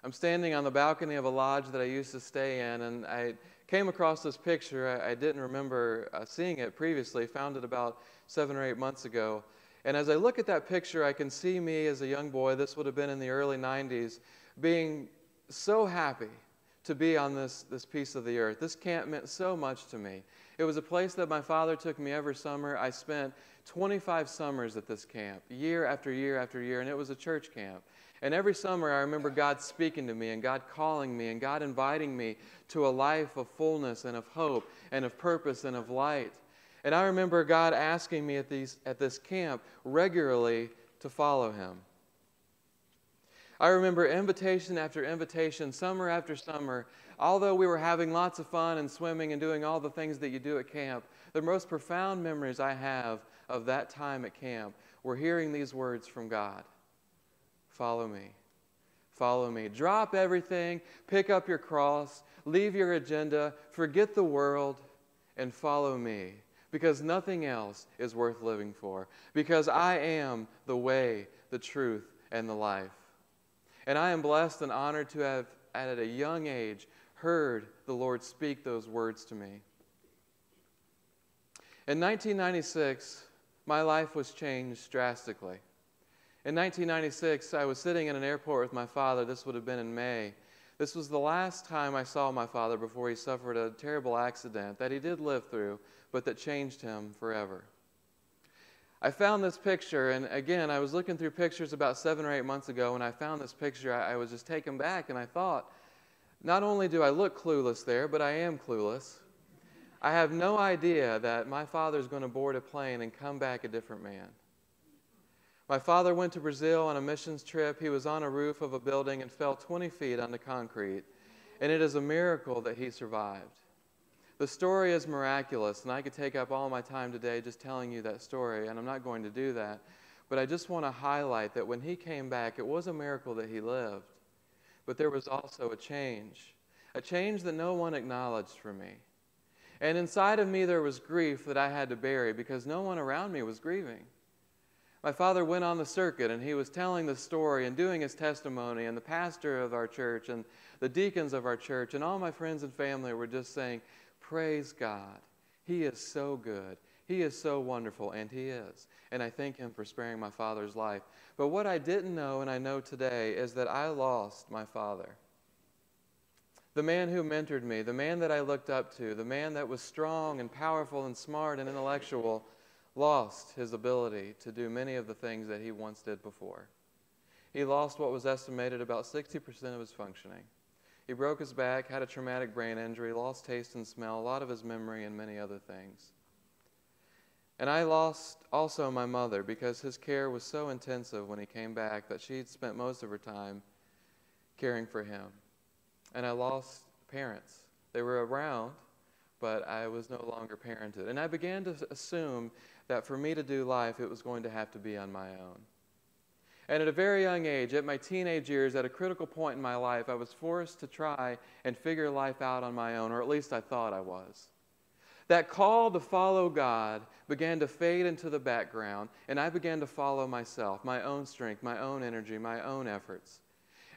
I'm standing on the balcony of a lodge that I used to stay in, and I came across this picture. I, I didn't remember uh, seeing it previously, found it about seven or eight months ago. And as I look at that picture, I can see me as a young boy, this would have been in the early 90s, being so happy to be on this, this piece of the earth. This camp meant so much to me. It was a place that my father took me every summer. I spent 25 summers at this camp, year after year after year, and it was a church camp. And every summer, I remember God speaking to me and God calling me and God inviting me to a life of fullness and of hope and of purpose and of light. And I remember God asking me at, these, at this camp regularly to follow Him. I remember invitation after invitation, summer after summer. Although we were having lots of fun and swimming and doing all the things that you do at camp, the most profound memories I have of that time at camp were hearing these words from God Follow me. Follow me. Drop everything, pick up your cross, leave your agenda, forget the world, and follow me. Because nothing else is worth living for. Because I am the way, the truth, and the life. And I am blessed and honored to have, at a young age, heard the Lord speak those words to me. In 1996, my life was changed drastically. In 1996, I was sitting in an airport with my father. This would have been in May. This was the last time I saw my father before he suffered a terrible accident that he did live through, but that changed him forever. I found this picture, and again, I was looking through pictures about seven or eight months ago, and I found this picture. I, I was just taken back, and I thought, not only do I look clueless there, but I am clueless. I have no idea that my father is going to board a plane and come back a different man. My father went to Brazil on a missions trip. He was on a roof of a building and fell 20 feet onto concrete. And it is a miracle that he survived. The story is miraculous, and I could take up all my time today just telling you that story, and I'm not going to do that. But I just want to highlight that when he came back, it was a miracle that he lived. But there was also a change, a change that no one acknowledged for me. And inside of me, there was grief that I had to bury because no one around me was grieving. My father went on the circuit and he was telling the story and doing his testimony, and the pastor of our church and the deacons of our church and all my friends and family were just saying, Praise God. He is so good. He is so wonderful, and He is. And I thank Him for sparing my father's life. But what I didn't know and I know today is that I lost my father. The man who mentored me, the man that I looked up to, the man that was strong and powerful and smart and intellectual lost his ability to do many of the things that he once did before. He lost what was estimated about 60% of his functioning. He broke his back, had a traumatic brain injury, lost taste and smell, a lot of his memory, and many other things. And I lost also my mother because his care was so intensive when he came back that she had spent most of her time caring for him. And I lost parents. They were around, but I was no longer parented. And I began to assume that for me to do life, it was going to have to be on my own. And at a very young age, at my teenage years, at a critical point in my life, I was forced to try and figure life out on my own, or at least I thought I was. That call to follow God began to fade into the background, and I began to follow myself, my own strength, my own energy, my own efforts.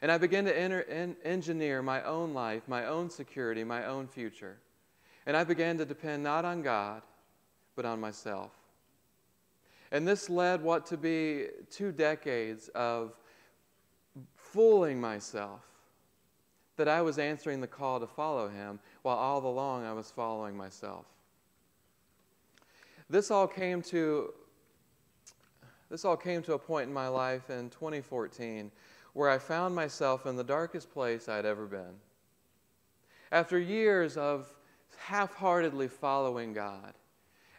And I began to enter, en- engineer my own life, my own security, my own future. And I began to depend not on God, but on myself. And this led what to be two decades of fooling myself that I was answering the call to follow him, while all along I was following myself. This all came to this all came to a point in my life in 2014 where I found myself in the darkest place I'd ever been. After years of half heartedly following God,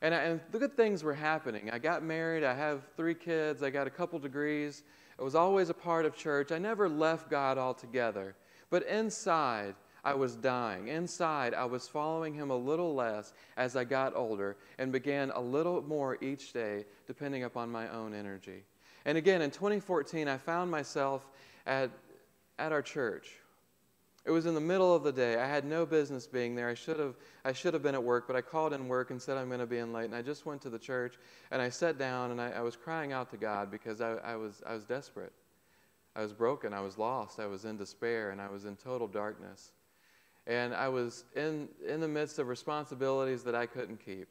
and, I, and the good things were happening. I got married, I have three kids, I got a couple degrees. I was always a part of church. I never left God altogether. But inside, I was dying. Inside, I was following Him a little less as I got older and began a little more each day, depending upon my own energy. And again, in 2014, I found myself at, at our church it was in the middle of the day. I had no business being there. I should have, I should have been at work, but I called in work and said I'm going to be in late. And I just went to the church and I sat down and I, I was crying out to God because I, I, was, I was desperate. I was broken. I was lost. I was in despair and I was in total darkness. And I was in, in the midst of responsibilities that I couldn't keep.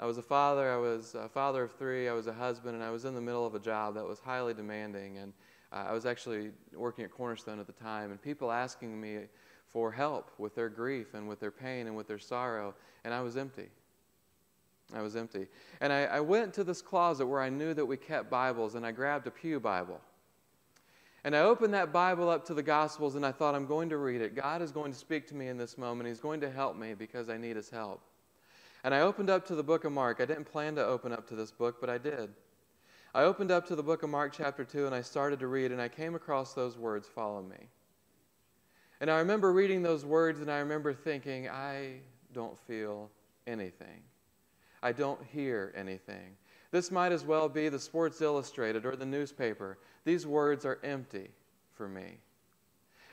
I was a father. I was a father of three. I was a husband, and I was in the middle of a job that was highly demanding. And uh, I was actually working at Cornerstone at the time, and people asking me for help with their grief and with their pain and with their sorrow, and I was empty. I was empty. And I, I went to this closet where I knew that we kept Bibles, and I grabbed a Pew Bible. And I opened that Bible up to the Gospels, and I thought, I'm going to read it. God is going to speak to me in this moment. He's going to help me because I need His help. And I opened up to the book of Mark. I didn't plan to open up to this book, but I did. I opened up to the book of Mark, chapter 2, and I started to read, and I came across those words follow me. And I remember reading those words, and I remember thinking, I don't feel anything. I don't hear anything. This might as well be the Sports Illustrated or the newspaper. These words are empty for me.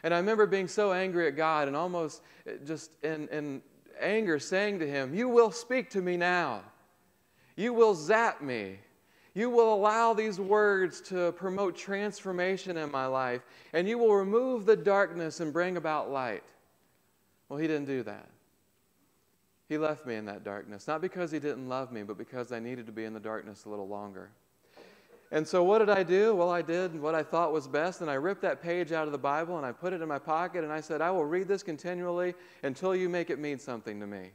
And I remember being so angry at God and almost eh, just in, in anger saying to Him, You will speak to me now. You will zap me. You will allow these words to promote transformation in my life, and you will remove the darkness and bring about light. Well, he didn't do that. He left me in that darkness, not because he didn't love me, but because I needed to be in the darkness a little longer. And so, what did I do? Well, I did what I thought was best, and I ripped that page out of the Bible and I put it in my pocket, and I said, I will read this continually until you make it mean something to me.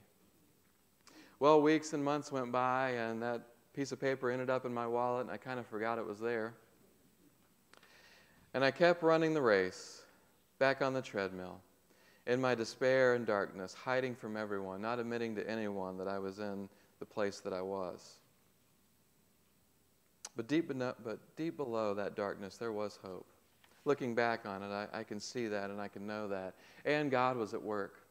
Well, weeks and months went by, and that piece of paper ended up in my wallet, and I kind of forgot it was there. And I kept running the race, back on the treadmill, in my despair and darkness, hiding from everyone, not admitting to anyone that I was in the place that I was. But deep, but deep below that darkness, there was hope. Looking back on it, I, I can see that and I can know that. And God was at work.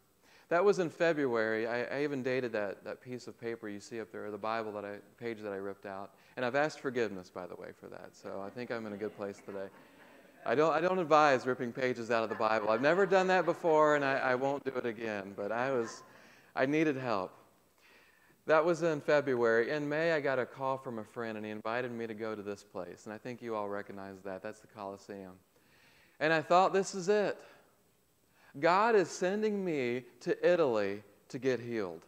That was in February. I, I, even dated that, that piece of paper you see up there, the Bible that I, page that I ripped out. And I've asked forgiveness, by the way, for that. So I think I'm in a good place today. I don't, I don't advise ripping pages out of the Bible. I've never done that before, and I, I won't do it again. But I was, I needed help. That was in February. In May, I got a call from a friend, and he invited me to go to this place. And I think you all recognize that. That's the Coliseum. And I thought, this is it. God is sending me to Italy to get healed.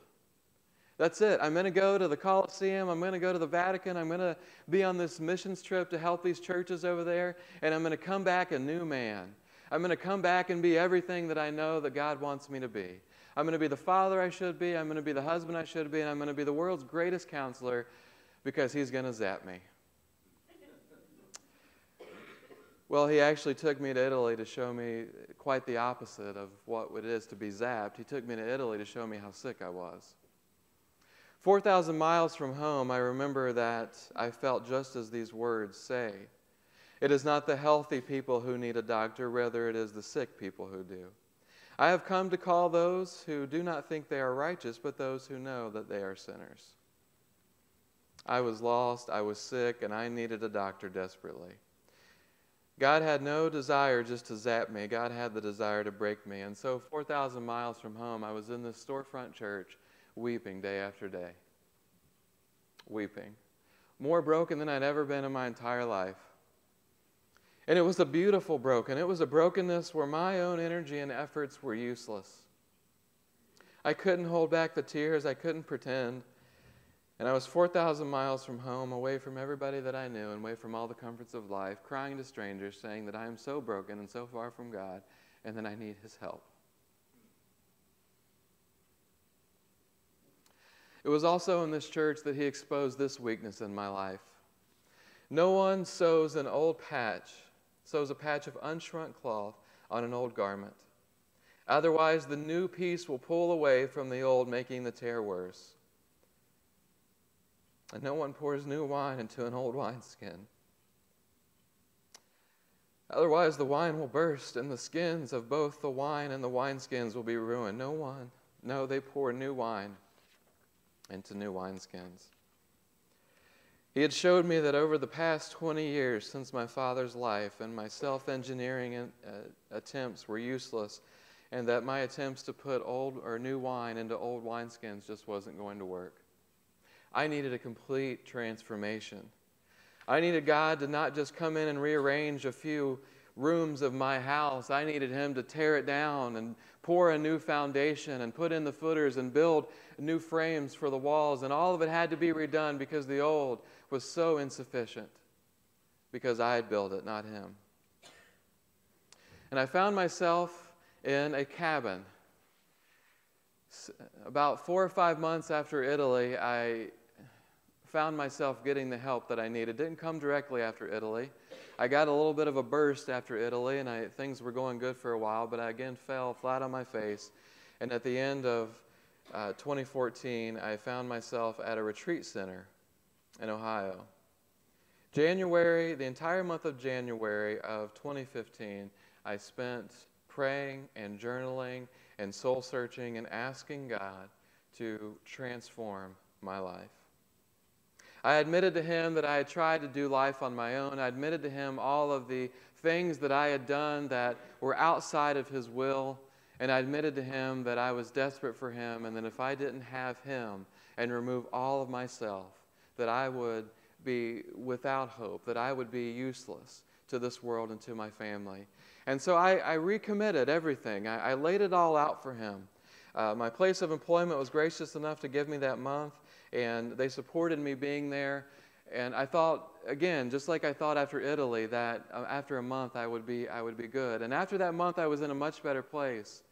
That's it. I'm going to go to the Colosseum. I'm going to go to the Vatican. I'm going to be on this missions trip to help these churches over there. And I'm going to come back a new man. I'm going to come back and be everything that I know that God wants me to be. I'm going to be the father I should be. I'm going to be the husband I should be. And I'm going to be the world's greatest counselor because he's going to zap me. Well, he actually took me to Italy to show me quite the opposite of what it is to be zapped. He took me to Italy to show me how sick I was. 4,000 miles from home, I remember that I felt just as these words say. It is not the healthy people who need a doctor, rather, it is the sick people who do. I have come to call those who do not think they are righteous, but those who know that they are sinners. I was lost, I was sick, and I needed a doctor desperately. God had no desire just to zap me. God had the desire to break me. And so, 4,000 miles from home, I was in this storefront church weeping day after day. Weeping. More broken than I'd ever been in my entire life. And it was a beautiful broken. It was a brokenness where my own energy and efforts were useless. I couldn't hold back the tears, I couldn't pretend. And I was 4,000 miles from home, away from everybody that I knew, and away from all the comforts of life, crying to strangers, saying that I am so broken and so far from God, and that I need His help. It was also in this church that He exposed this weakness in my life. No one sews an old patch sews a patch of unshrunk cloth on an old garment. Otherwise, the new piece will pull away from the old, making the tear worse. And no one pours new wine into an old wineskin. Otherwise, the wine will burst, and the skins of both the wine and the wineskins will be ruined. No one, no, they pour new wine into new wineskins. He had showed me that over the past 20 years since my father's life and my self engineering uh, attempts were useless, and that my attempts to put old or new wine into old wineskins just wasn't going to work. I needed a complete transformation. I needed God to not just come in and rearrange a few rooms of my house. I needed him to tear it down and pour a new foundation and put in the footers and build new frames for the walls. And all of it had to be redone because the old was so insufficient because I had built it, not him. And I found myself in a cabin. About four or five months after Italy, I found myself getting the help that I needed. Didn't come directly after Italy. I got a little bit of a burst after Italy, and I, things were going good for a while, but I again fell flat on my face. And at the end of uh, 2014, I found myself at a retreat center in Ohio. January, the entire month of January of 2015, I spent praying and journaling and soul searching and asking God to transform my life. I admitted to him that I had tried to do life on my own. I admitted to him all of the things that I had done that were outside of his will. And I admitted to him that I was desperate for him and that if I didn't have him and remove all of myself, that I would be without hope, that I would be useless to this world and to my family. And so I, I recommitted everything. I, I, laid it all out for him. Uh, my place of employment was gracious enough to give me that month and they supported me being there. And I thought, again, just like I thought after Italy, that uh, after a month I would, be, I would be good. And after that month, I was in a much better place.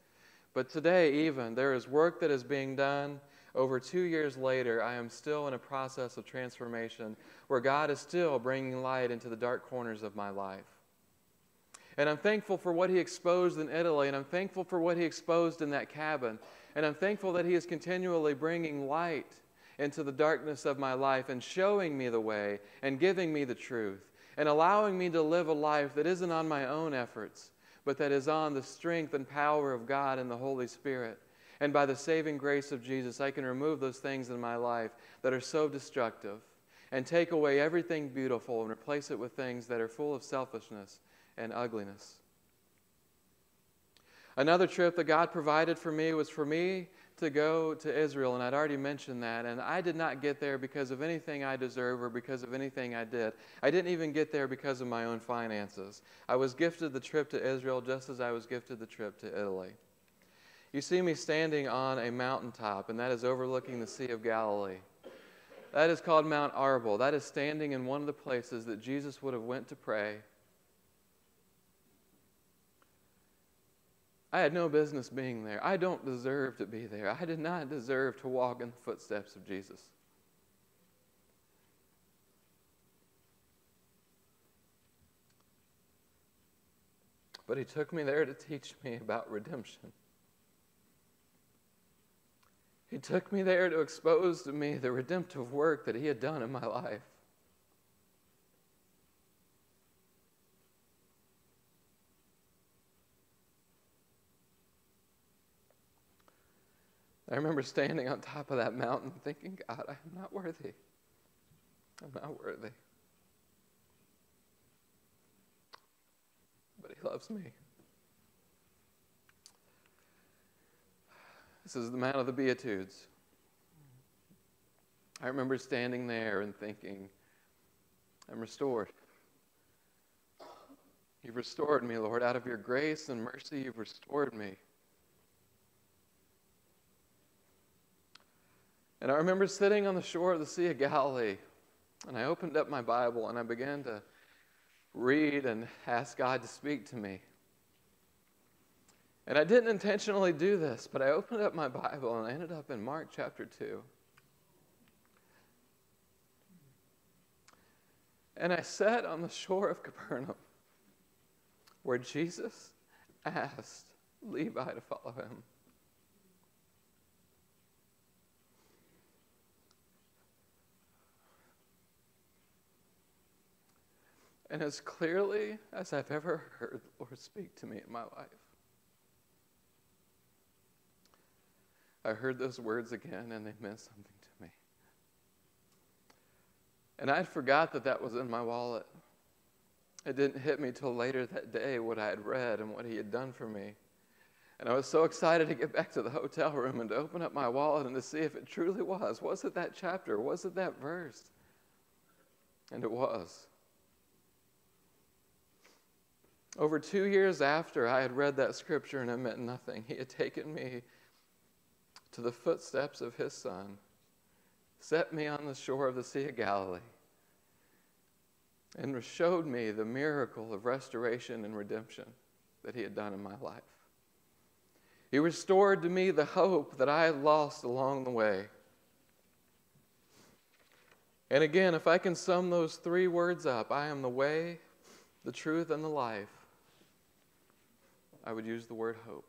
But today, even, there is work that is being done. Over two years later, I am still in a process of transformation where God is still bringing light into the dark corners of my life. And I'm thankful for what He exposed in Italy, and I'm thankful for what He exposed in that cabin. And I'm thankful that He is continually bringing light into the darkness of my life and showing me the way and giving me the truth and allowing me to live a life that isn't on my own efforts, but that is on the strength and power of God and the Holy Spirit. And by the saving grace of Jesus, I can remove those things in my life that are so destructive and take away everything beautiful and replace it with things that are full of selfishness and ugliness. Another trip that God provided for me was for me to go to Israel, and I'd already mentioned that. And I did not get there because of anything I deserve or because of anything I did. I didn't even get there because of my own finances. I was gifted the trip to Israel just as I was gifted the trip to Italy. You see me standing on a mountaintop, and that is overlooking the Sea of Galilee. That is called Mount Arbel. That is standing in one of the places that Jesus would have went to pray I had no business being there. I don't deserve to be there. I did not deserve to walk in the footsteps of Jesus. But he took me there to teach me about redemption. He took me there to expose to me the redemptive work that he had done in my life. I remember standing on top of that mountain thinking, God, I am not worthy. I'm not worthy. But He loves me. This is the Mount of the Beatitudes. I remember standing there and thinking, I'm restored. You've restored me, Lord. Out of your grace and mercy, you've restored me. And I remember sitting on the shore of the Sea of Galilee, and I opened up my Bible and I began to read and ask God to speak to me. And I didn't intentionally do this, but I opened up my Bible and I ended up in Mark chapter 2. And I sat on the shore of Capernaum where Jesus asked Levi to follow him. And as clearly as I've ever heard the Lord speak to me in my life, I heard those words again and they meant something to me. And I had forgot that that was in my wallet. It didn't hit me till later that day what I had read and what he had done for me. And I was so excited to get back to the hotel room and to open up my wallet and to see if it truly was. Was it that chapter? Was it that verse? And it was. Over two years after I had read that scripture and it meant nothing, he had taken me to the footsteps of his son, set me on the shore of the Sea of Galilee, and showed me the miracle of restoration and redemption that he had done in my life. He restored to me the hope that I had lost along the way. And again, if I can sum those three words up I am the way, the truth, and the life I would use the word hope.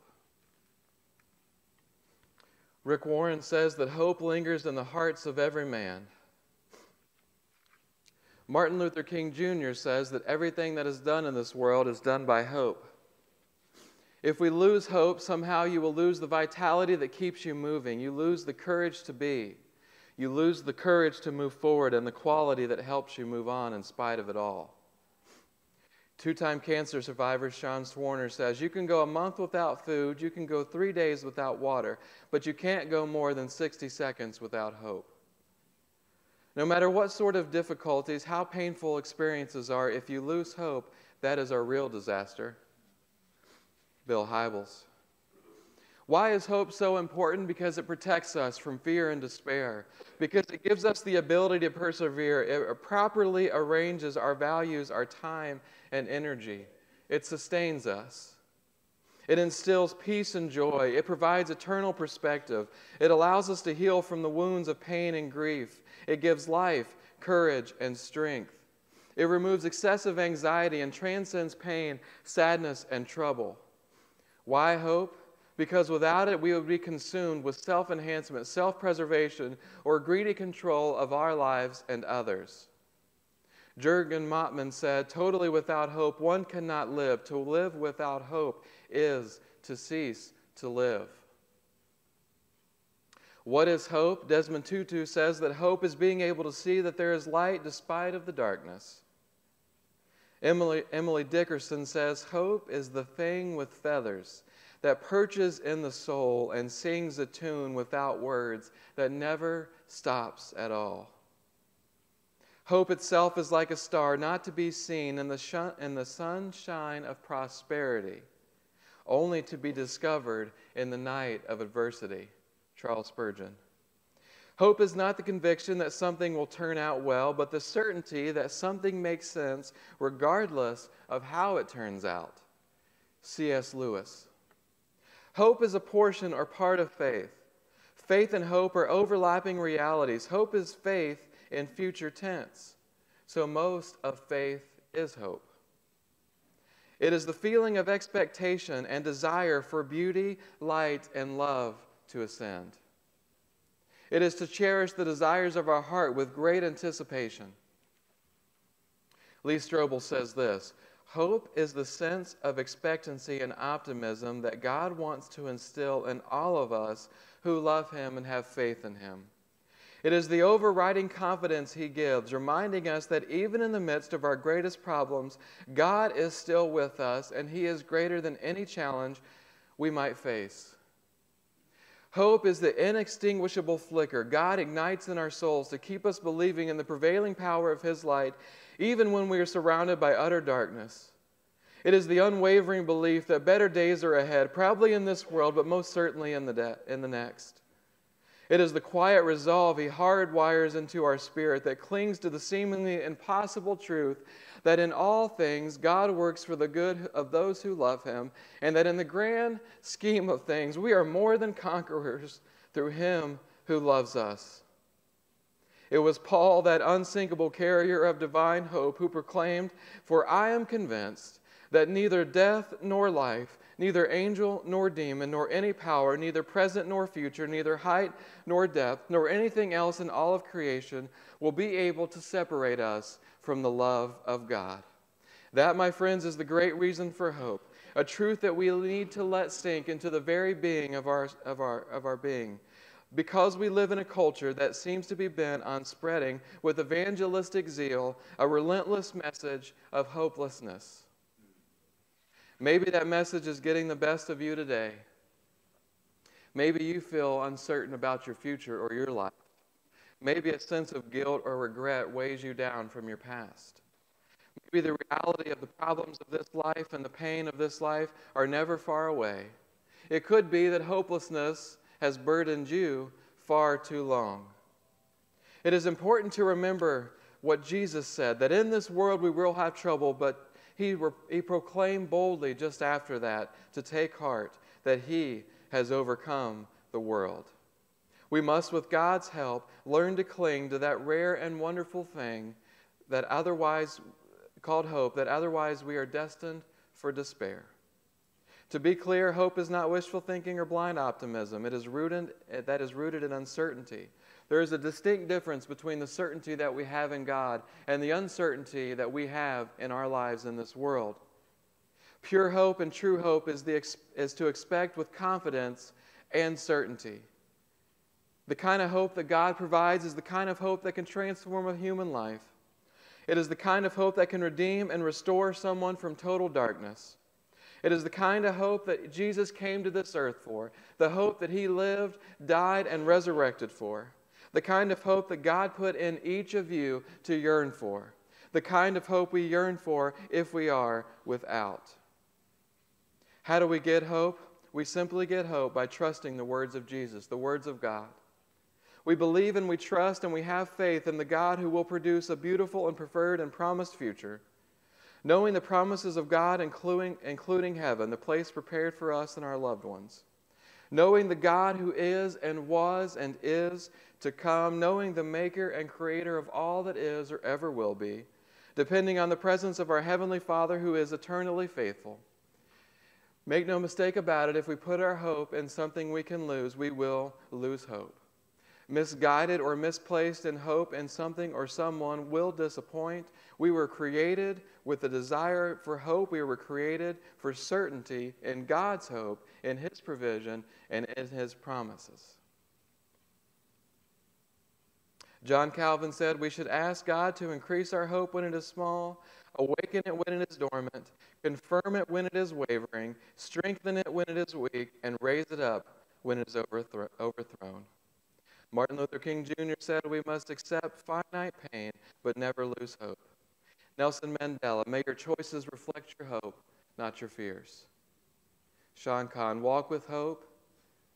Rick Warren says that hope lingers in the hearts of every man. Martin Luther King Jr. says that everything that is done in this world is done by hope. If we lose hope, somehow you will lose the vitality that keeps you moving. You lose the courage to be. You lose the courage to move forward and the quality that helps you move on in spite of it all. Two time cancer survivor Sean Swarner says You can go a month without food, you can go three days without water, but you can't go more than 60 seconds without hope. No matter what sort of difficulties, how painful experiences are, if you lose hope, that is a real disaster. Bill Hybels. Why is hope so important? Because it protects us from fear and despair. Because it gives us the ability to persevere. It properly arranges our values, our time, and energy. It sustains us. It instills peace and joy. It provides eternal perspective. It allows us to heal from the wounds of pain and grief. It gives life, courage, and strength. It removes excessive anxiety and transcends pain, sadness, and trouble. Why hope? Because without it, we would be consumed with self enhancement, self preservation, or greedy control of our lives and others. Jurgen Moltmann said, Totally without hope, one cannot live. To live without hope is to cease to live. What is hope? Desmond Tutu says that hope is being able to see that there is light despite of the darkness. Emily, Emily Dickinson says, Hope is the thing with feathers that perches in the soul and sings a tune without words that never stops at all. Hope itself is like a star not to be seen in the, in the sunshine of prosperity, only to be discovered in the night of adversity. Charles Spurgeon. Hope is not the conviction that something will turn out well, but the certainty that something makes sense regardless of how it turns out. C.S. Lewis. Hope is a portion or part of faith. Faith and hope are overlapping realities. Hope is faith in future tense. So most of faith is hope. It is the feeling of expectation and desire for beauty, light, and love to ascend. It is to cherish the desires of our heart with great anticipation. Lee Strobel says this Hope is the sense of expectancy and optimism that God wants to instill in all of us who love him and have faith in him. It is the overriding confidence he gives, reminding us that even in the midst of our greatest problems, God is still with us and he is greater than any challenge we might face. Hope is the inextinguishable flicker God ignites in our souls to keep us believing in the prevailing power of his light, even when we are surrounded by utter darkness. It is the unwavering belief that better days are ahead, probably in this world, but most certainly in the, de- in the next. It is the quiet resolve he hardwires into our spirit that clings to the seemingly impossible truth that in all things God works for the good of those who love him, and that in the grand scheme of things we are more than conquerors through him who loves us. It was Paul, that unsinkable carrier of divine hope, who proclaimed, For I am convinced that neither death nor life, neither angel nor demon, nor any power, neither present nor future, neither height nor depth, nor anything else in all of creation will be able to separate us from the love of God. That, my friends, is the great reason for hope, a truth that we need to let sink into the very being of our, of our, of our being. Because we live in a culture that seems to be bent on spreading with evangelistic zeal a relentless message of hopelessness. Maybe that message is getting the best of you today. Maybe you feel uncertain about your future or your life. Maybe a sense of guilt or regret weighs you down from your past. Maybe the reality of the problems of this life and the pain of this life are never far away. It could be that hopelessness has burdened you far too long. It is important to remember what Jesus said that in this world we will have trouble, but he, he proclaimed boldly just after that to take heart that he has overcome the world. We must, with God's help, learn to cling to that rare and wonderful thing that otherwise called hope, that otherwise we are destined for despair. To be clear, hope is not wishful thinking or blind optimism. It is rooted, that is rooted in uncertainty. There is a distinct difference between the certainty that we have in God and the uncertainty that we have in our lives in this world. Pure hope and true hope is, the, is to expect with confidence and certainty. The kind of hope that God provides is the kind of hope that can transform a human life. It is the kind of hope that can redeem and restore someone from total darkness. It is the kind of hope that Jesus came to this earth for, the hope that he lived, died, and resurrected for, the kind of hope that God put in each of you to yearn for, the kind of hope we yearn for if we are without. How do we get hope? We simply get hope by trusting the words of Jesus, the words of God. We believe and we trust and we have faith in the God who will produce a beautiful and preferred and promised future. Knowing the promises of God, including, including heaven, the place prepared for us and our loved ones. Knowing the God who is and was and is to come, knowing the maker and creator of all that is or ever will be, depending on the presence of our Heavenly Father who is eternally faithful. Make no mistake about it, if we put our hope in something we can lose, we will lose hope misguided or misplaced in hope in something or someone will disappoint. We were created with a desire for hope. We were created for certainty in God's hope, in His provision, and in His promises. John Calvin said we should ask God to increase our hope when it is small, awaken it when it is dormant, confirm it when it is wavering, strengthen it when it is weak, and raise it up when it is overthrown. Martin Luther King Jr. said we must accept finite pain but never lose hope. Nelson Mandela, may your choices reflect your hope, not your fears. Sean Khan, walk with hope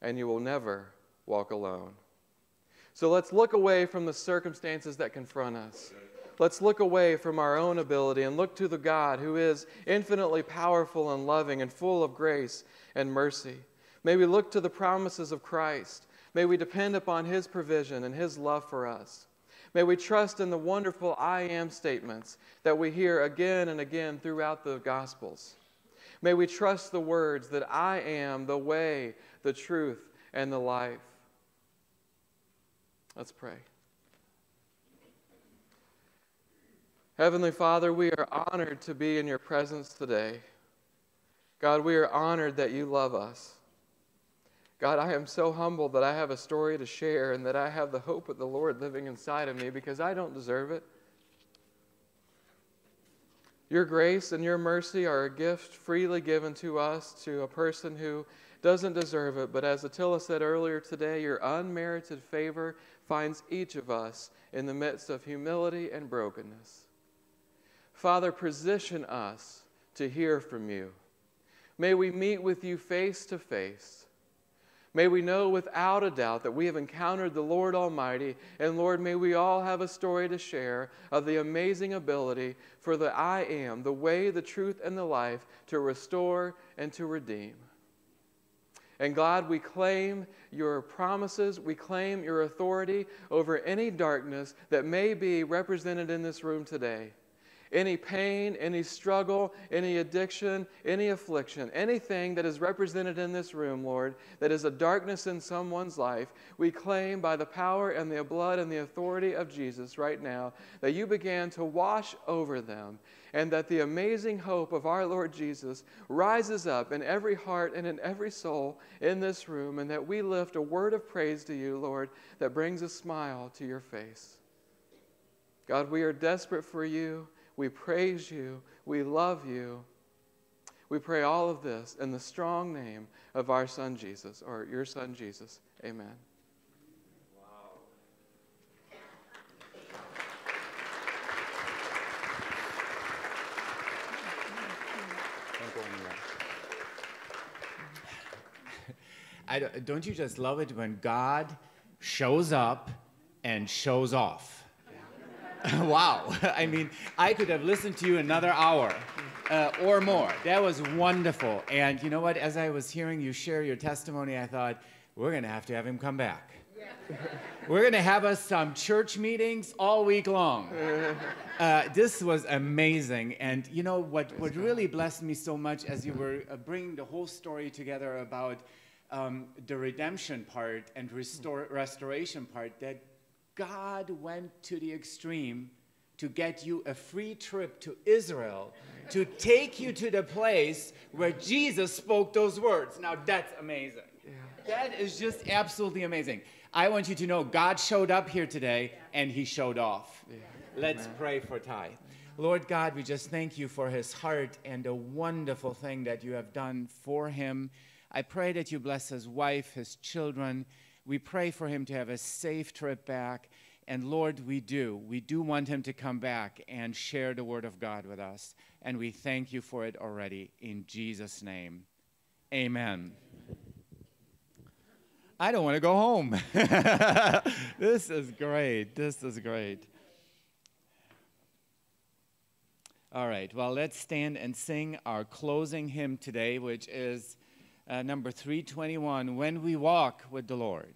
and you will never walk alone. So let's look away from the circumstances that confront us. Let's look away from our own ability and look to the God who is infinitely powerful and loving and full of grace and mercy. May we look to the promises of Christ May we depend upon His provision and His love for us. May we trust in the wonderful I am statements that we hear again and again throughout the Gospels. May we trust the words that I am the way, the truth, and the life. Let's pray. Heavenly Father, we are honored to be in your presence today. God, we are honored that you love us. God, I am so humbled that I have a story to share and that I have the hope of the Lord living inside of me because I don't deserve it. Your grace and your mercy are a gift freely given to us, to a person who doesn't deserve it. But as Attila said earlier today, your unmerited favor finds each of us in the midst of humility and brokenness. Father, position us to hear from you. May we meet with you face to face. May we know without a doubt that we have encountered the Lord Almighty. And Lord, may we all have a story to share of the amazing ability for the I am, the way, the truth, and the life to restore and to redeem. And God, we claim your promises, we claim your authority over any darkness that may be represented in this room today. Any pain, any struggle, any addiction, any affliction, anything that is represented in this room, Lord, that is a darkness in someone's life, we claim by the power and the blood and the authority of Jesus right now that you began to wash over them and that the amazing hope of our Lord Jesus rises up in every heart and in every soul in this room and that we lift a word of praise to you, Lord, that brings a smile to your face. God, we are desperate for you. We praise you. We love you. We pray all of this in the strong name of our Son Jesus, or your Son Jesus. Amen. I, don't you just love it when God shows up and shows off? wow. I mean, I could have listened to you another hour uh, or more. That was wonderful. And you know what? As I was hearing you share your testimony, I thought, we're going to have to have him come back. We're going to have us some church meetings all week long. Uh, this was amazing. And you know what, what really blessed me so much as you were uh, bringing the whole story together about um, the redemption part and restore, restoration part, that God went to the extreme to get you a free trip to Israel, to take you to the place where Jesus spoke those words. Now that's amazing. That is just absolutely amazing. I want you to know God showed up here today and he showed off. Yeah. Let's Amen. pray for Ty. Lord God, we just thank you for his heart and the wonderful thing that you have done for him. I pray that you bless his wife, his children. We pray for him to have a safe trip back. And Lord, we do. We do want him to come back and share the word of God with us. And we thank you for it already. In Jesus' name, amen. I don't want to go home. this is great. This is great. All right, well, let's stand and sing our closing hymn today, which is uh, number 321 When We Walk with the Lord.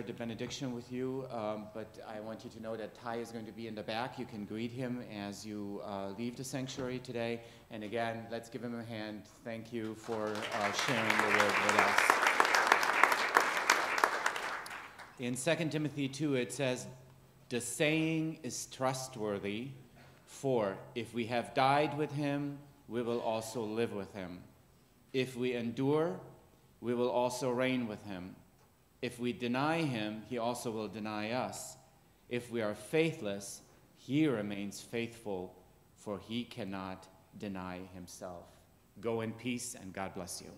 Share the benediction with you, um, but I want you to know that Ty is going to be in the back. You can greet him as you uh, leave the sanctuary today. And again, let's give him a hand. Thank you for uh, sharing the word with us. In 2 Timothy 2, it says, The saying is trustworthy, for if we have died with him, we will also live with him. If we endure, we will also reign with him. If we deny him, he also will deny us. If we are faithless, he remains faithful, for he cannot deny himself. Go in peace, and God bless you.